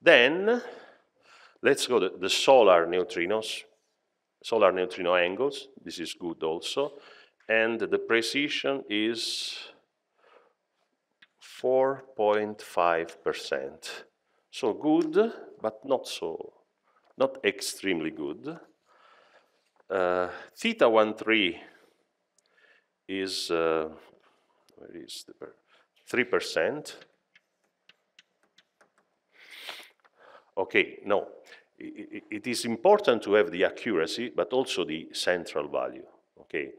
S1: Then, let's go to the solar neutrinos, solar neutrino angles. This is good also. And the precision is 4.5%. So good, but not so, not extremely good. Uh, theta 1, 3 is, uh, where is the 3%. Okay, no. It, is important to have the accuracy, but also the central value. Okay,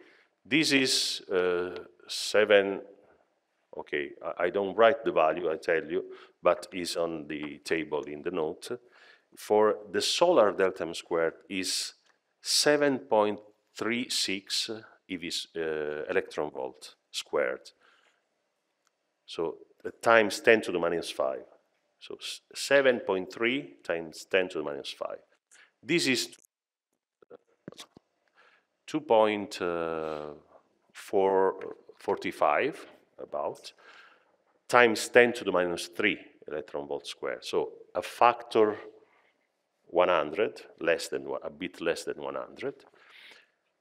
S1: this is uh, 7, okay, I, don't write the value, I tell you, but is on the table in the note. For the solar delta m squared is 7.36 EV uh, electron volt squared. So uh, times 10 to the minus 5. So 7.3 times 10 to the minus 5. This is 2.45 about times 10 to the minus 3 electron volt square. So a factor 100, less than a bit less than 100.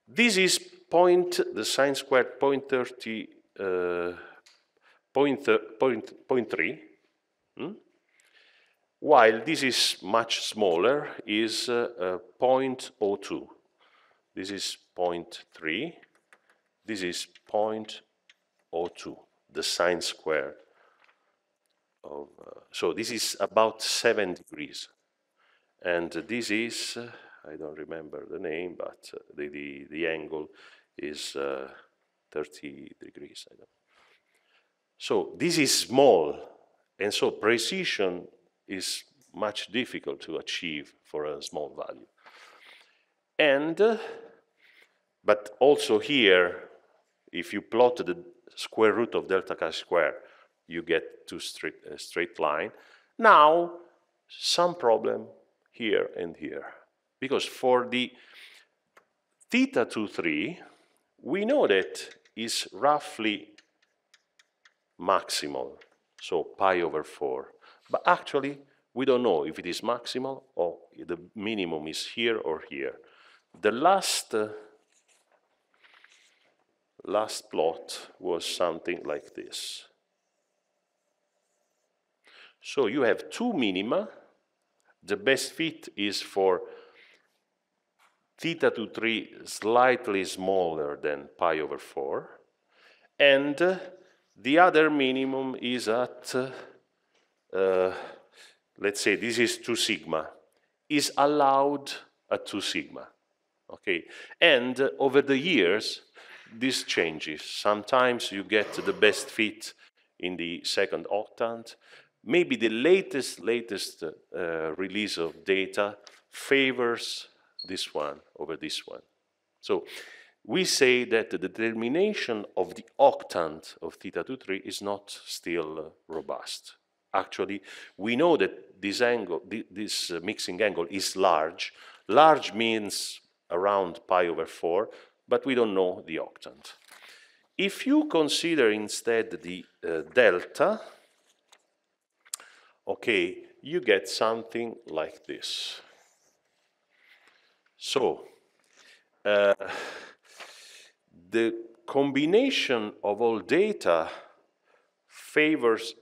S1: This is point, the sine squared point 30, uh, point, uh, point, point 3, hmm? While this is much smaller, is uh, uh, 0.02. This is 0.3, this is 0.02, the sine squared. Of, uh, so this is about 7 degrees. And this is, uh, I don't remember the name, but uh, the, the, the, angle is uh, 30 degrees. So this is small, and so precision is much difficult to achieve for a small value. And, but also here, if you plot the square root of delta chi square, you get to straight, a straight line. Now, some problem here and here. Because for the theta 2, 3, we know that is roughly maximal, so pi over 4. But actually, we don't know if it is maximal or the minimum is here or here. The last, uh, last plot was something like this. So you have two minima. The best fit is for theta 2 3 slightly smaller than pi over 4. And uh, the other minimum is at, uh, let's say this is 2 sigma, is allowed at 2 sigma. Okay, and uh, over the years, this changes. Sometimes you get the best fit in the second octant. Maybe the latest, latest uh, release of data favors this one over this one. So we say that the determination of the octant of theta 2, 3 is not still uh, robust. Actually, we know that this angle, this uh, mixing angle is large. Large means around pi over 4, but we don't know the octant. If you consider instead the uh, delta, okay, you get something like this. So, uh, the combination of all data favors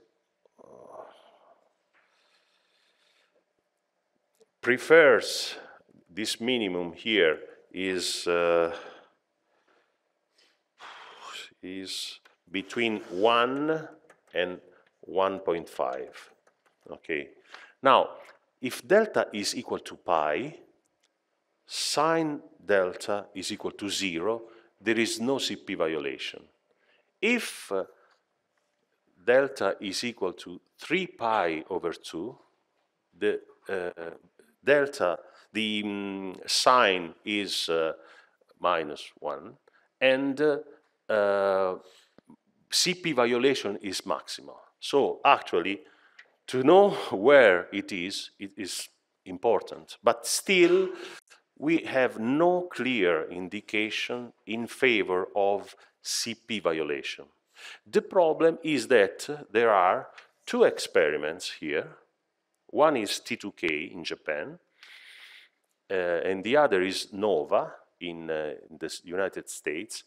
S1: prefers this minimum here is uh, is between 1 and 1.5 okay now if delta is equal to pi, sine delta is equal to zero, there is no CP violation. If uh, delta is equal to 3 pi over 2, the uh, delta, the um, sine is uh, minus 1, and uh, uh CP violation is maximal. So actually, to know <laughs> where it is, it is important. But still, we have no clear indication in favor of CP violation. The problem is that there are two experiments here. One is T2K in Japan, uh, and the other is NOVA in, uh, in the United States,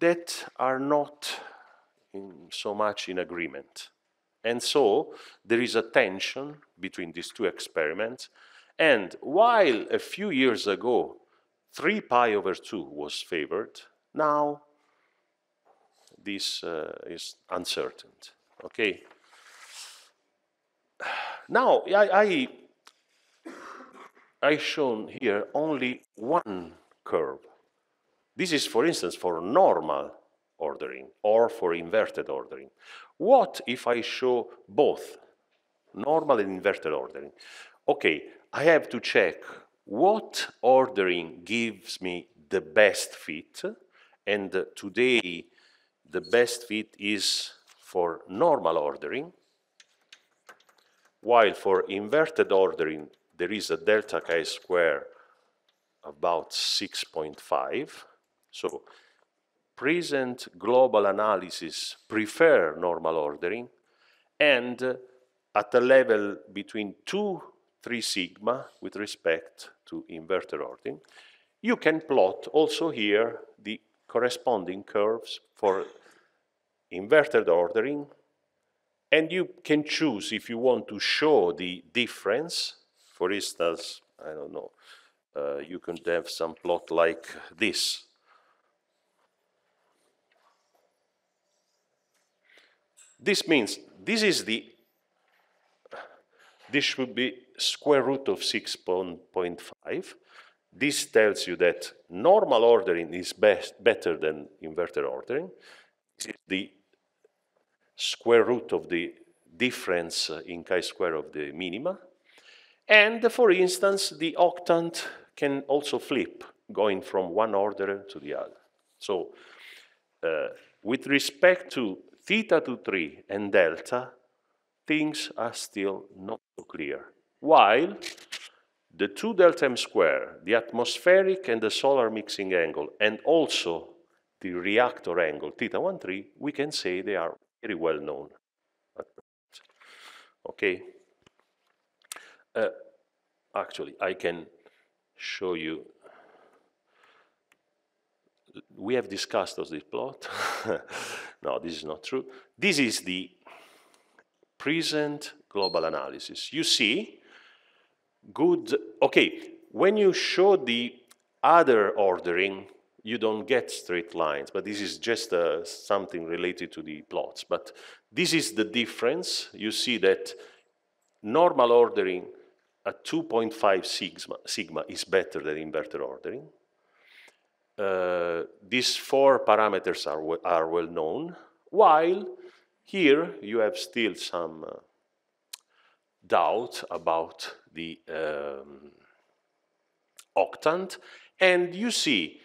S1: that are not so much in agreement. And so there is a tension between these two experiments. And while a few years ago 3 pi over 2 was favored, now this uh, is uncertain. Okay? <sighs> Now, I, I, I shown here only one curve. This is, for instance, for normal ordering or for inverted ordering. What if I show both normal and inverted ordering? Okay, I have to check what ordering gives me the best fit, and today the best fit is for normal ordering, while for inverted ordering there is a delta chi square about 6.5. So present global analysis prefer normal ordering and at a level between 2, 3 sigma with respect to inverted ordering, you can plot also here the corresponding curves for inverted ordering and you can choose if you want to show the difference. For instance, I don't know, uh, you can have some plot like this. This means this is the, this should be square root of 6.5. This tells you that normal ordering is best, better than inverted ordering. This is the square root of the difference in chi-square of the minima. And for instance, the octant can also flip, going from one order to the other. So uh, with respect to theta 2 3 and delta, things are still not so clear. While the 2 delta m square, the atmospheric and the solar mixing angle, and also the reactor angle, theta 1, 3, we can say they are very well known. Okay? Uh, actually, I can show you we have discussed this plot. <laughs> no, this is not true. This is the present global analysis. You see, good, okay, when you show the other ordering, you don't get straight lines, but this is just uh, something related to the plots. But this is the difference. You see that normal ordering at 2.5 sigma, sigma is better than inverted ordering. Uh, these four parameters are, are well known, while here you have still some uh, doubt about the um, octant, and you see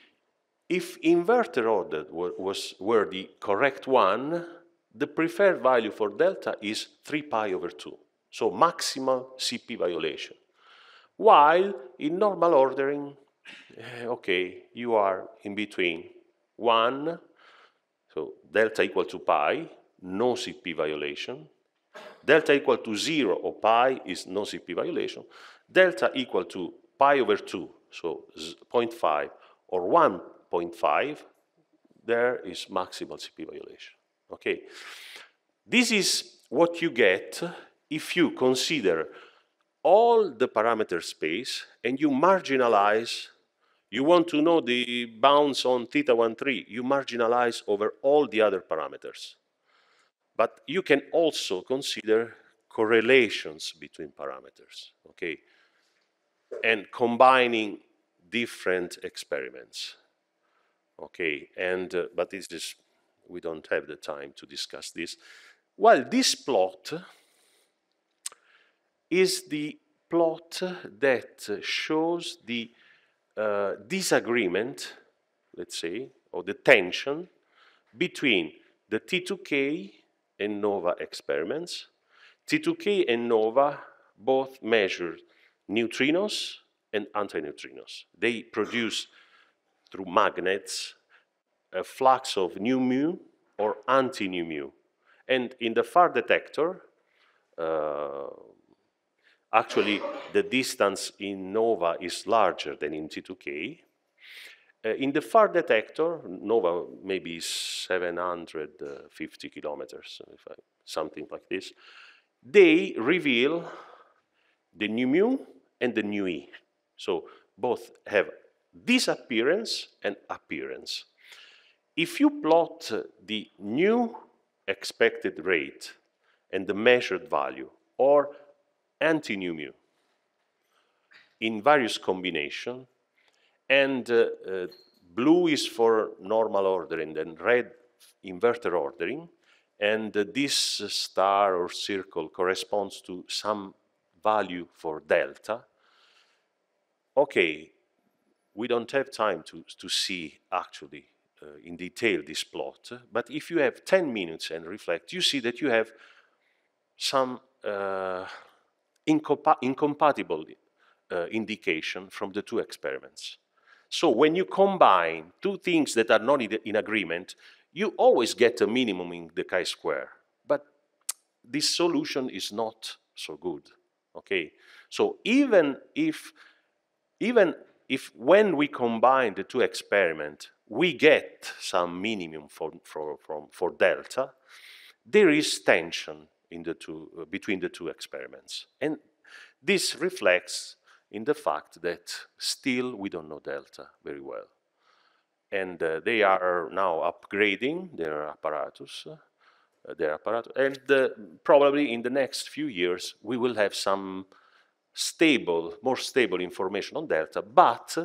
S1: if inverter order was, were the correct one, the preferred value for delta is 3 pi over 2, so maximal CP violation. While in normal ordering, Eh, okay, you are in between 1, so delta equal to pi, no CP violation. Delta equal to 0 or pi is no CP violation. Delta equal to pi over 2, so 0.5 or 1.5, there is maximal CP violation. Okay, this is what you get if you consider all the parameter space and you marginalize you want to know the bounds on theta 1, 3, you marginalize over all the other parameters. But you can also consider correlations between parameters, okay? And combining different experiments, okay? And, uh, but this is, we don't have the time to discuss this. Well, this plot is the plot that shows the uh, disagreement, let's say, or the tension between the T2K and NOVA experiments. T2K and NOVA both measure neutrinos and antineutrinos. They produce, through magnets, a flux of nu mu or anti-nu mu. And in the far detector, uh, actually the distance in NOVA is larger than in T2K. Uh, in the far detector, NOVA maybe 750 kilometers, I, something like this, they reveal the nu mu and the nu e. So both have disappearance and appearance. If you plot the new expected rate and the measured value, or anti-nu mu in various combination, and uh, uh, blue is for normal ordering, and red inverter ordering, and uh, this star or circle corresponds to some value for delta. Okay, we don't have time to, to see actually uh, in detail this plot, but if you have 10 minutes and reflect, you see that you have some uh, incompa incompatible uh, indication from the two experiments. So when you combine two things that are not in agreement, you always get a minimum in the chi-square. But this solution is not so good, okay? So even if, even if when we combine the two experiments, we get some minimum for, for, for, delta, there is tension in the two, uh, between the two experiments. And this reflects in the fact that still we don't know delta very well. And uh, they are now upgrading their apparatus, uh, their apparatus, and uh, probably in the next few years we will have some stable, more stable information on delta, but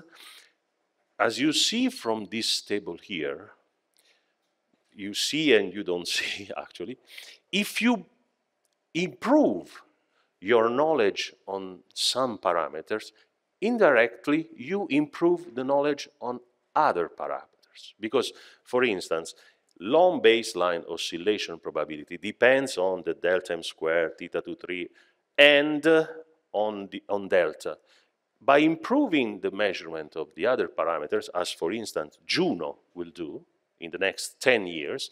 S1: as you see from this table here, you see and you don't <laughs> see actually, if you improve your knowledge on some parameters, indirectly you improve the knowledge on other parameters. Because, for instance, long baseline oscillation probability depends on the delta m squared, theta 2, 3, and on, the, on delta. By improving the measurement of the other parameters, as for instance JUNO will do in the next 10 years,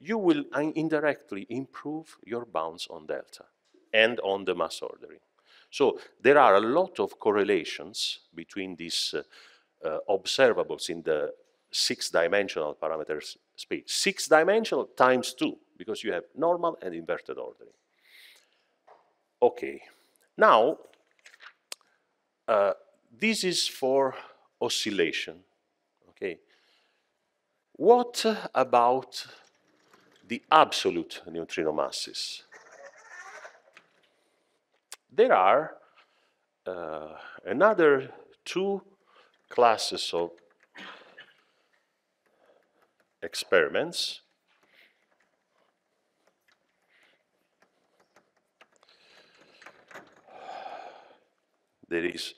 S1: you will uh, indirectly improve your bounds on delta and on the mass ordering. So there are a lot of correlations between these uh, uh, observables in the six-dimensional parameters space. Six-dimensional times two, because you have normal and inverted ordering. Okay, now uh, this is for oscillation, okay? What about the absolute neutrino masses? There are uh, another two classes of experiments there is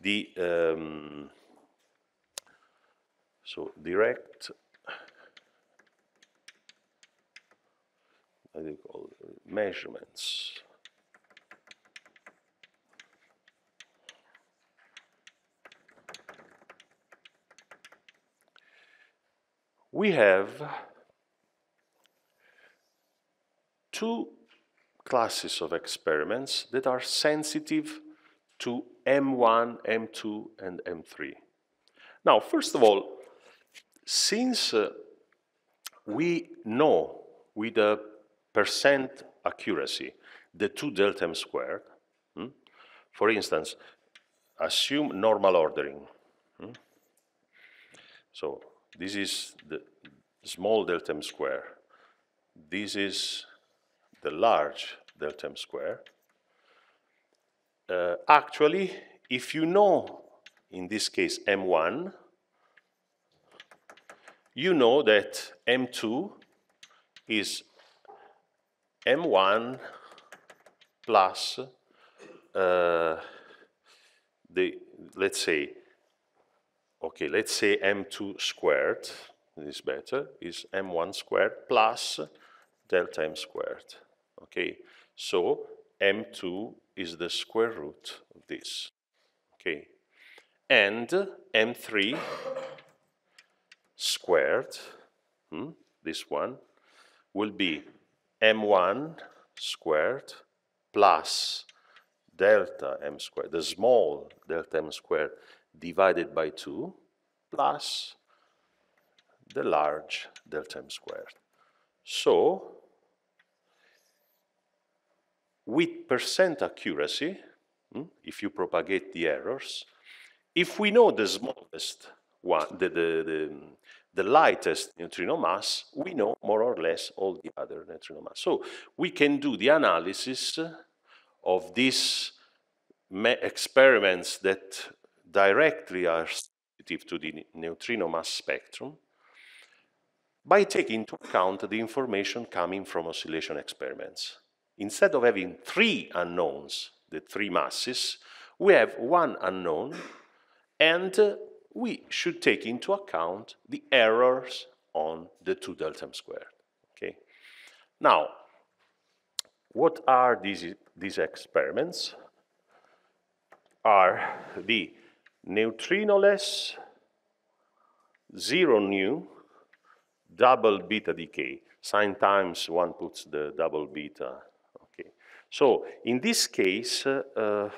S1: the um, so direct what do you call measurements. We have two classes of experiments that are sensitive to M1, M2, and M3. Now, first of all, since uh, we know with a percent accuracy the 2 delta m squared, hmm? for instance, assume normal ordering. Hmm? So this is the small delta m square. This is the large delta m squared. Uh, actually, if you know, in this case, m1, you know that m2 is m1 plus uh, the, let's say, okay, let's say m2 squared, this is better, is m1 squared plus delta m squared, okay? So m2 is the square root of this, okay? And m3 squared, hmm, this one, will be m1 squared plus delta m squared, the small delta m squared divided by 2 plus the large delta m squared. So, with percent accuracy, hmm, if you propagate the errors, if we know the smallest one, the, the, the, the lightest neutrino mass, we know more or less all the other neutrino mass. So we can do the analysis of these experiments that directly are sensitive to the neutrino mass spectrum by taking into account the information coming from oscillation experiments. Instead of having three unknowns, the three masses, we have one unknown and we should take into account the errors on the 2 delta m squared. Okay. Now, what are these, these experiments? Are the neutrinoless zero nu double beta decay. Sign times one puts the double beta. So in this case, uh,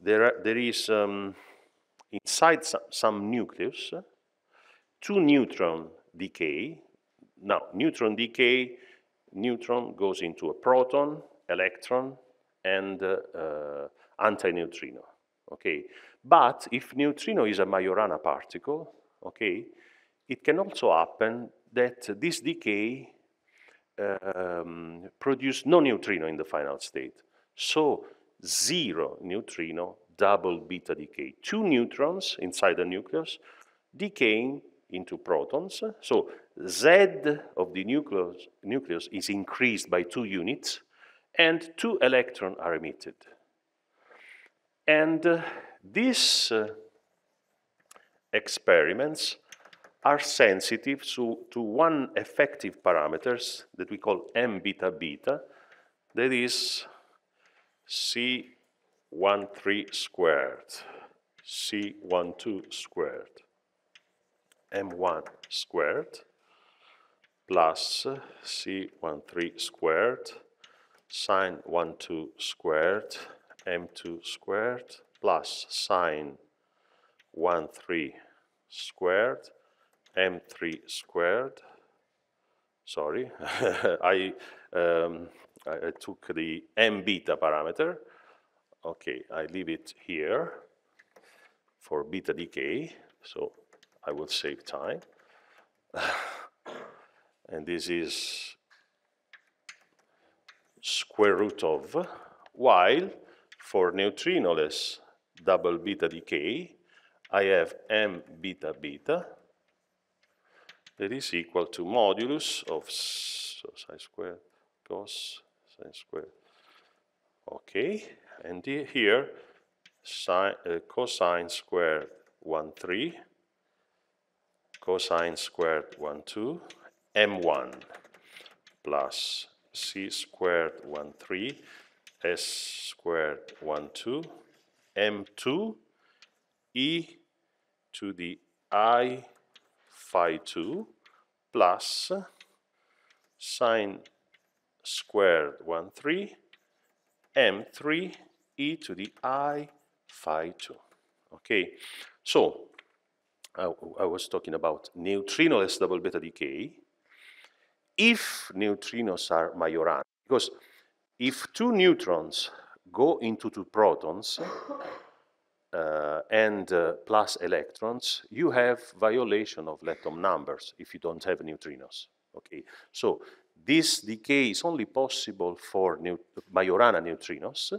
S1: there, are, there is um, inside some, some nucleus two neutron decay. Now, neutron decay, neutron goes into a proton, electron, and uh, uh, antineutrino. Okay, but if neutrino is a Majorana particle, okay, it can also happen that this decay um, produce no neutrino in the final state. So zero neutrino, double beta decay. Two neutrons inside the nucleus decaying into protons. So Z of the nucleus, nucleus is increased by two units and two electrons are emitted. And uh, these uh, experiments are sensitive to, to one effective parameters that we call m beta beta, that is C13 squared, C12 squared, m1 squared plus C13 squared, sine 12 squared, m2 squared plus sine 13 squared m3 squared. Sorry, <laughs> I, um, I, I took the m beta parameter. Okay, I leave it here for beta decay, so I will save time. <sighs> and this is square root of, while for neutrinoless double beta decay, I have m beta beta that is equal to modulus of so sine squared cos sine squared. Okay, and here sine, uh, cosine squared 1, 3, cosine squared 1, 2, m1 plus c squared 1, 3, s squared 1, 2, m2 e to the i phi 2 plus sine squared 1, 3 m3 e to the i phi 2. Okay, so I, I was talking about neutrinoless double beta decay. If neutrinos are Majorana, because if two neutrons go into two protons, uh, and uh, plus electrons, you have violation of atom numbers if you don't have neutrinos. Okay, so this decay is only possible for Majorana neutrinos.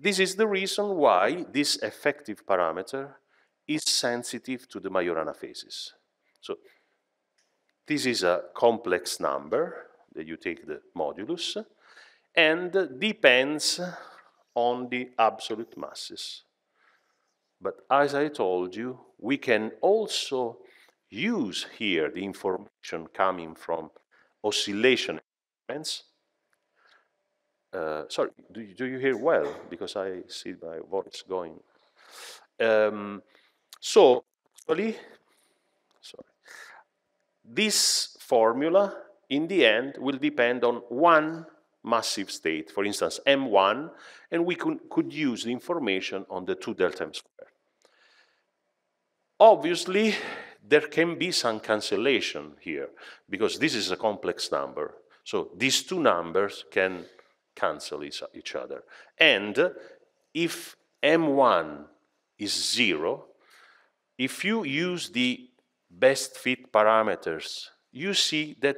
S1: This is the reason why this effective parameter is sensitive to the Majorana phases. So this is a complex number that you take the modulus and depends on the absolute masses. But as I told you, we can also use here the information coming from oscillation experiments. Uh, sorry, do you, do you, hear well? Because I see my voice going. Um, so, sorry, this formula in the end will depend on one massive state, for instance, M1, and we could, could use the information on the 2 delta M squared. Obviously, there can be some cancellation here, because this is a complex number. So these two numbers can cancel each other. And if M1 is zero, if you use the best fit parameters, you see that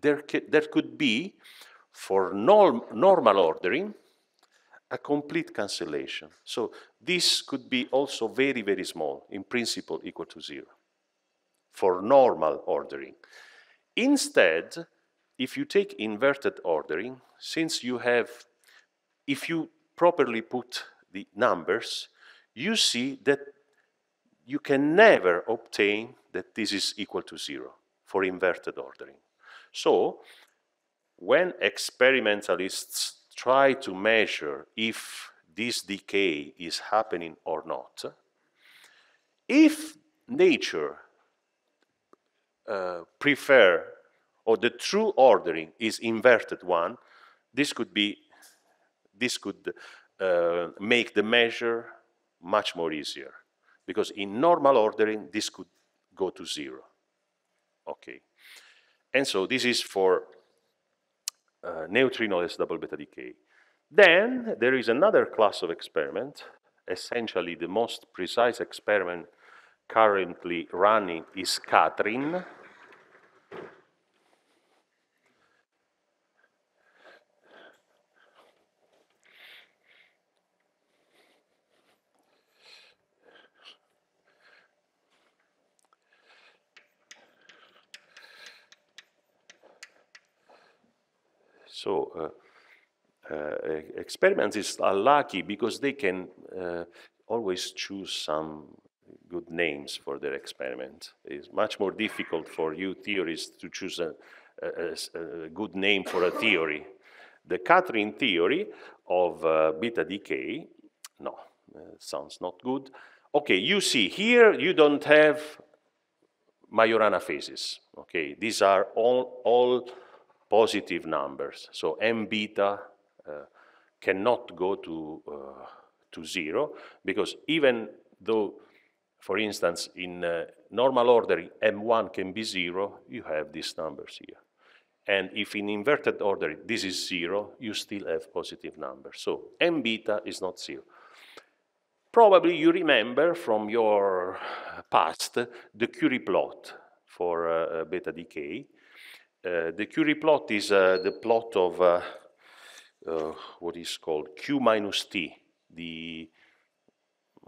S1: there, there could be, for norm normal ordering, a complete cancellation. So this could be also very, very small, in principle equal to zero, for normal ordering. Instead, if you take inverted ordering, since you have, if you properly put the numbers, you see that you can never obtain that this is equal to zero for inverted ordering. So, when experimentalists try to measure if this decay is happening or not, if nature uh, prefer or the true ordering is inverted one, this could be this could uh, make the measure much more easier because in normal ordering this could go to zero. Okay, and so this is for uh, neutrinoless double beta decay. Then there is another class of experiment, essentially the most precise experiment currently running is KATRIN. So uh, uh, experiments are lucky because they can uh, always choose some good names for their experiment. It's much more difficult for you theorists to choose a, a, a good name for a theory. The KATRIN theory of uh, beta decay, no, uh, sounds not good. Okay, you see here you don't have Majorana phases. Okay, these are all, all positive numbers. So m beta uh, cannot go to, uh, to zero because even though, for instance, in uh, normal ordering m1 can be zero, you have these numbers here. And if in inverted order this is zero, you still have positive numbers. So m beta is not zero. Probably you remember from your past the Kurie plot for uh, beta decay. Uh, the Kurie plot is uh, the plot of uh, what is called Q minus T. The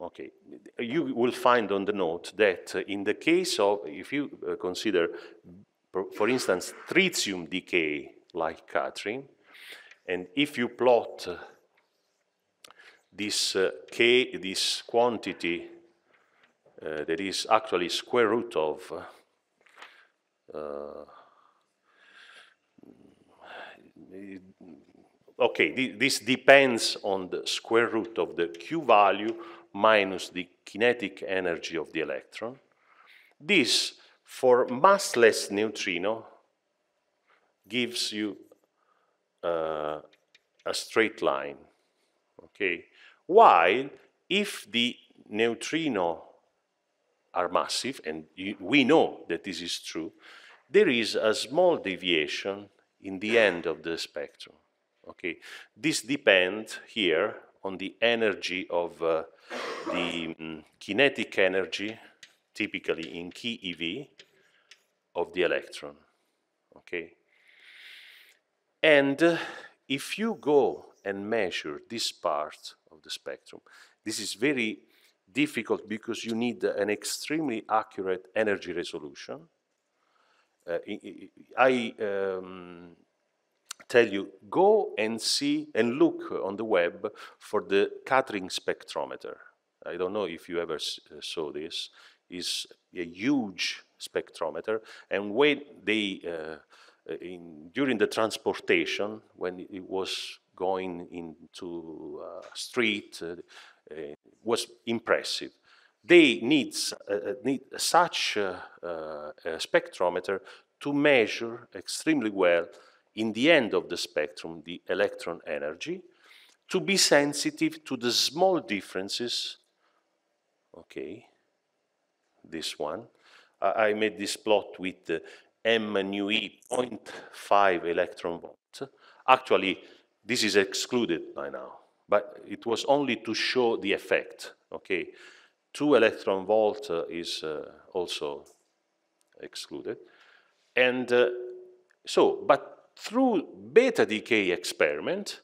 S1: okay, you will find on the note that in the case of if you consider, for instance, tritium decay like KATRIN, and if you plot this uh, k, this quantity uh, that is actually square root of okay, this depends on the square root of the Q value minus the kinetic energy of the electron. This, for massless neutrino, gives you uh, a straight line, okay? While if the neutrino are massive, and you, we know that this is true, there is a small deviation in the end of the spectrum. Okay, this depends here on the energy of uh, the um, kinetic energy, typically in keV, of the electron. okay? And uh, if you go and measure this part of the spectrum, this is very difficult because you need an extremely accurate energy resolution. Uh, I um, tell you, go and see and look on the web for the KATRIN spectrometer. I don't know if you ever uh, saw this. It's a huge spectrometer, and when they uh, in, during the transportation, when it was going into a street, uh, uh, was impressive. They need, uh, need such a, a spectrometer to measure extremely well in the end of the spectrum the electron energy to be sensitive to the small differences. Okay this one. I made this plot with the m nu e 0.5 electron volt. Actually this is excluded by now but it was only to show the effect, okay? Two electron volt uh, is uh, also excluded. And uh, so, but through beta decay experiment,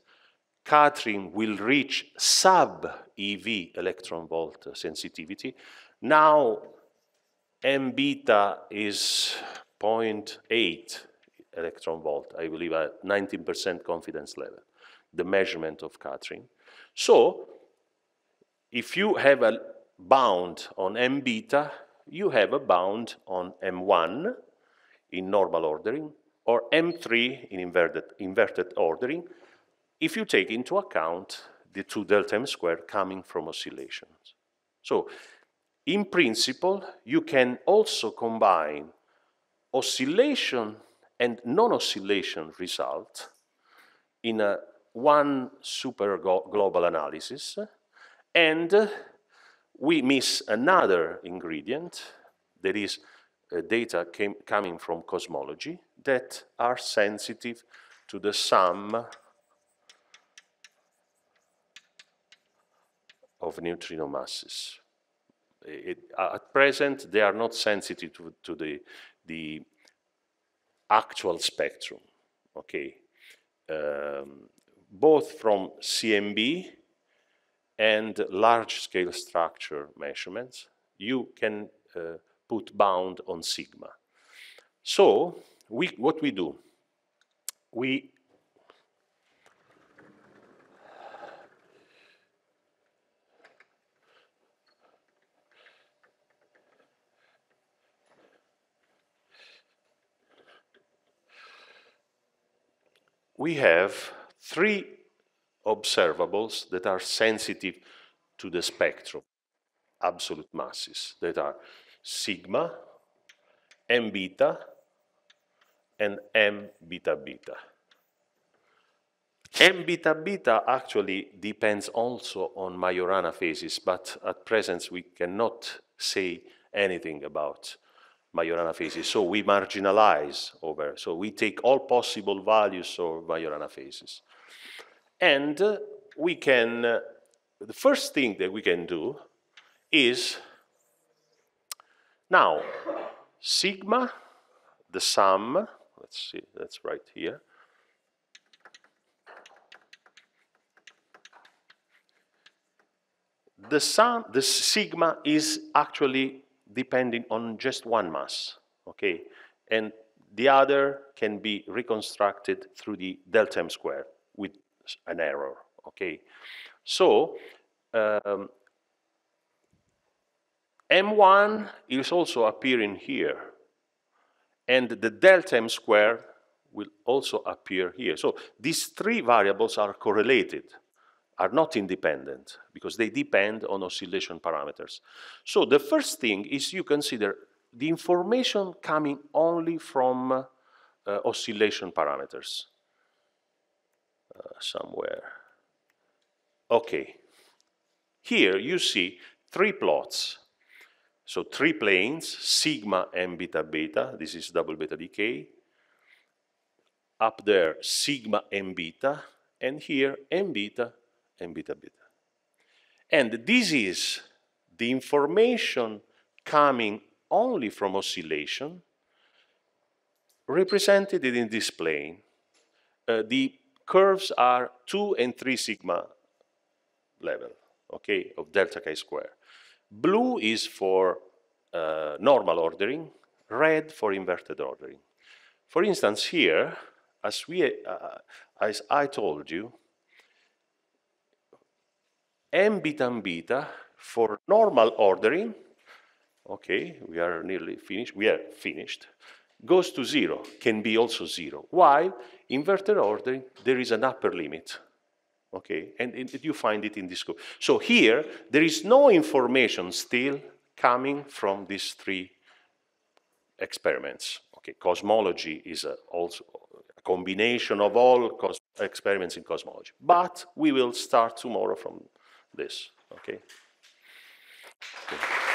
S1: KATRIN will reach sub-EV electron volt sensitivity. Now, M beta is 0.8 electron volt, I believe at 19% confidence level, the measurement of KATRIN. So if you have a bound on m beta, you have a bound on m1 in normal ordering or m3 in inverted, inverted ordering if you take into account the two delta m squared coming from oscillations. So in principle, you can also combine oscillation and non-oscillation result in a one super global analysis, and we miss another ingredient, that is uh, data came, coming from cosmology that are sensitive to the sum of neutrino masses. It, at present, they are not sensitive to, to the, the actual spectrum, okay? Um, both from CMB and large-scale structure measurements, you can uh, put bound on sigma. So we, what we do, we we have three observables that are sensitive to the spectrum, absolute masses, that are sigma, m beta, and m beta beta. M beta beta actually depends also on Majorana phases, but at present we cannot say anything about Majorana phases. So we marginalize over, so we take all possible values of Majorana phases. And we can, the first thing that we can do is now sigma, the sum, let's see, that's right here. The sum, the sigma is actually depending on just one mass, okay? And the other can be reconstructed through the delta m squared with an error, okay? So, um, M1 is also appearing here, and the delta M squared will also appear here. So these three variables are correlated, are not independent, because they depend on oscillation parameters. So the first thing is you consider the information coming only from uh, oscillation parameters. Uh, somewhere. Okay. Here you see three plots. So three planes, sigma and beta beta, this is double beta decay. Up there, sigma and beta, and here m beta and beta beta. And this is the information coming only from oscillation represented in this plane. Uh, the curves are 2 and 3 sigma level, okay, of delta chi square. Blue is for uh, normal ordering, red for inverted ordering. For instance, here, as, we, uh, as I told you, m beta and beta for normal ordering, okay, we are nearly finished, we are finished, goes to zero, can be also zero. While inverted ordering, there is an upper limit, okay, and, you find it in this scope. So here, there is no information still coming from these three experiments. Okay, cosmology is a, also a combination of all experiments in cosmology. But we will start tomorrow from this, okay? okay.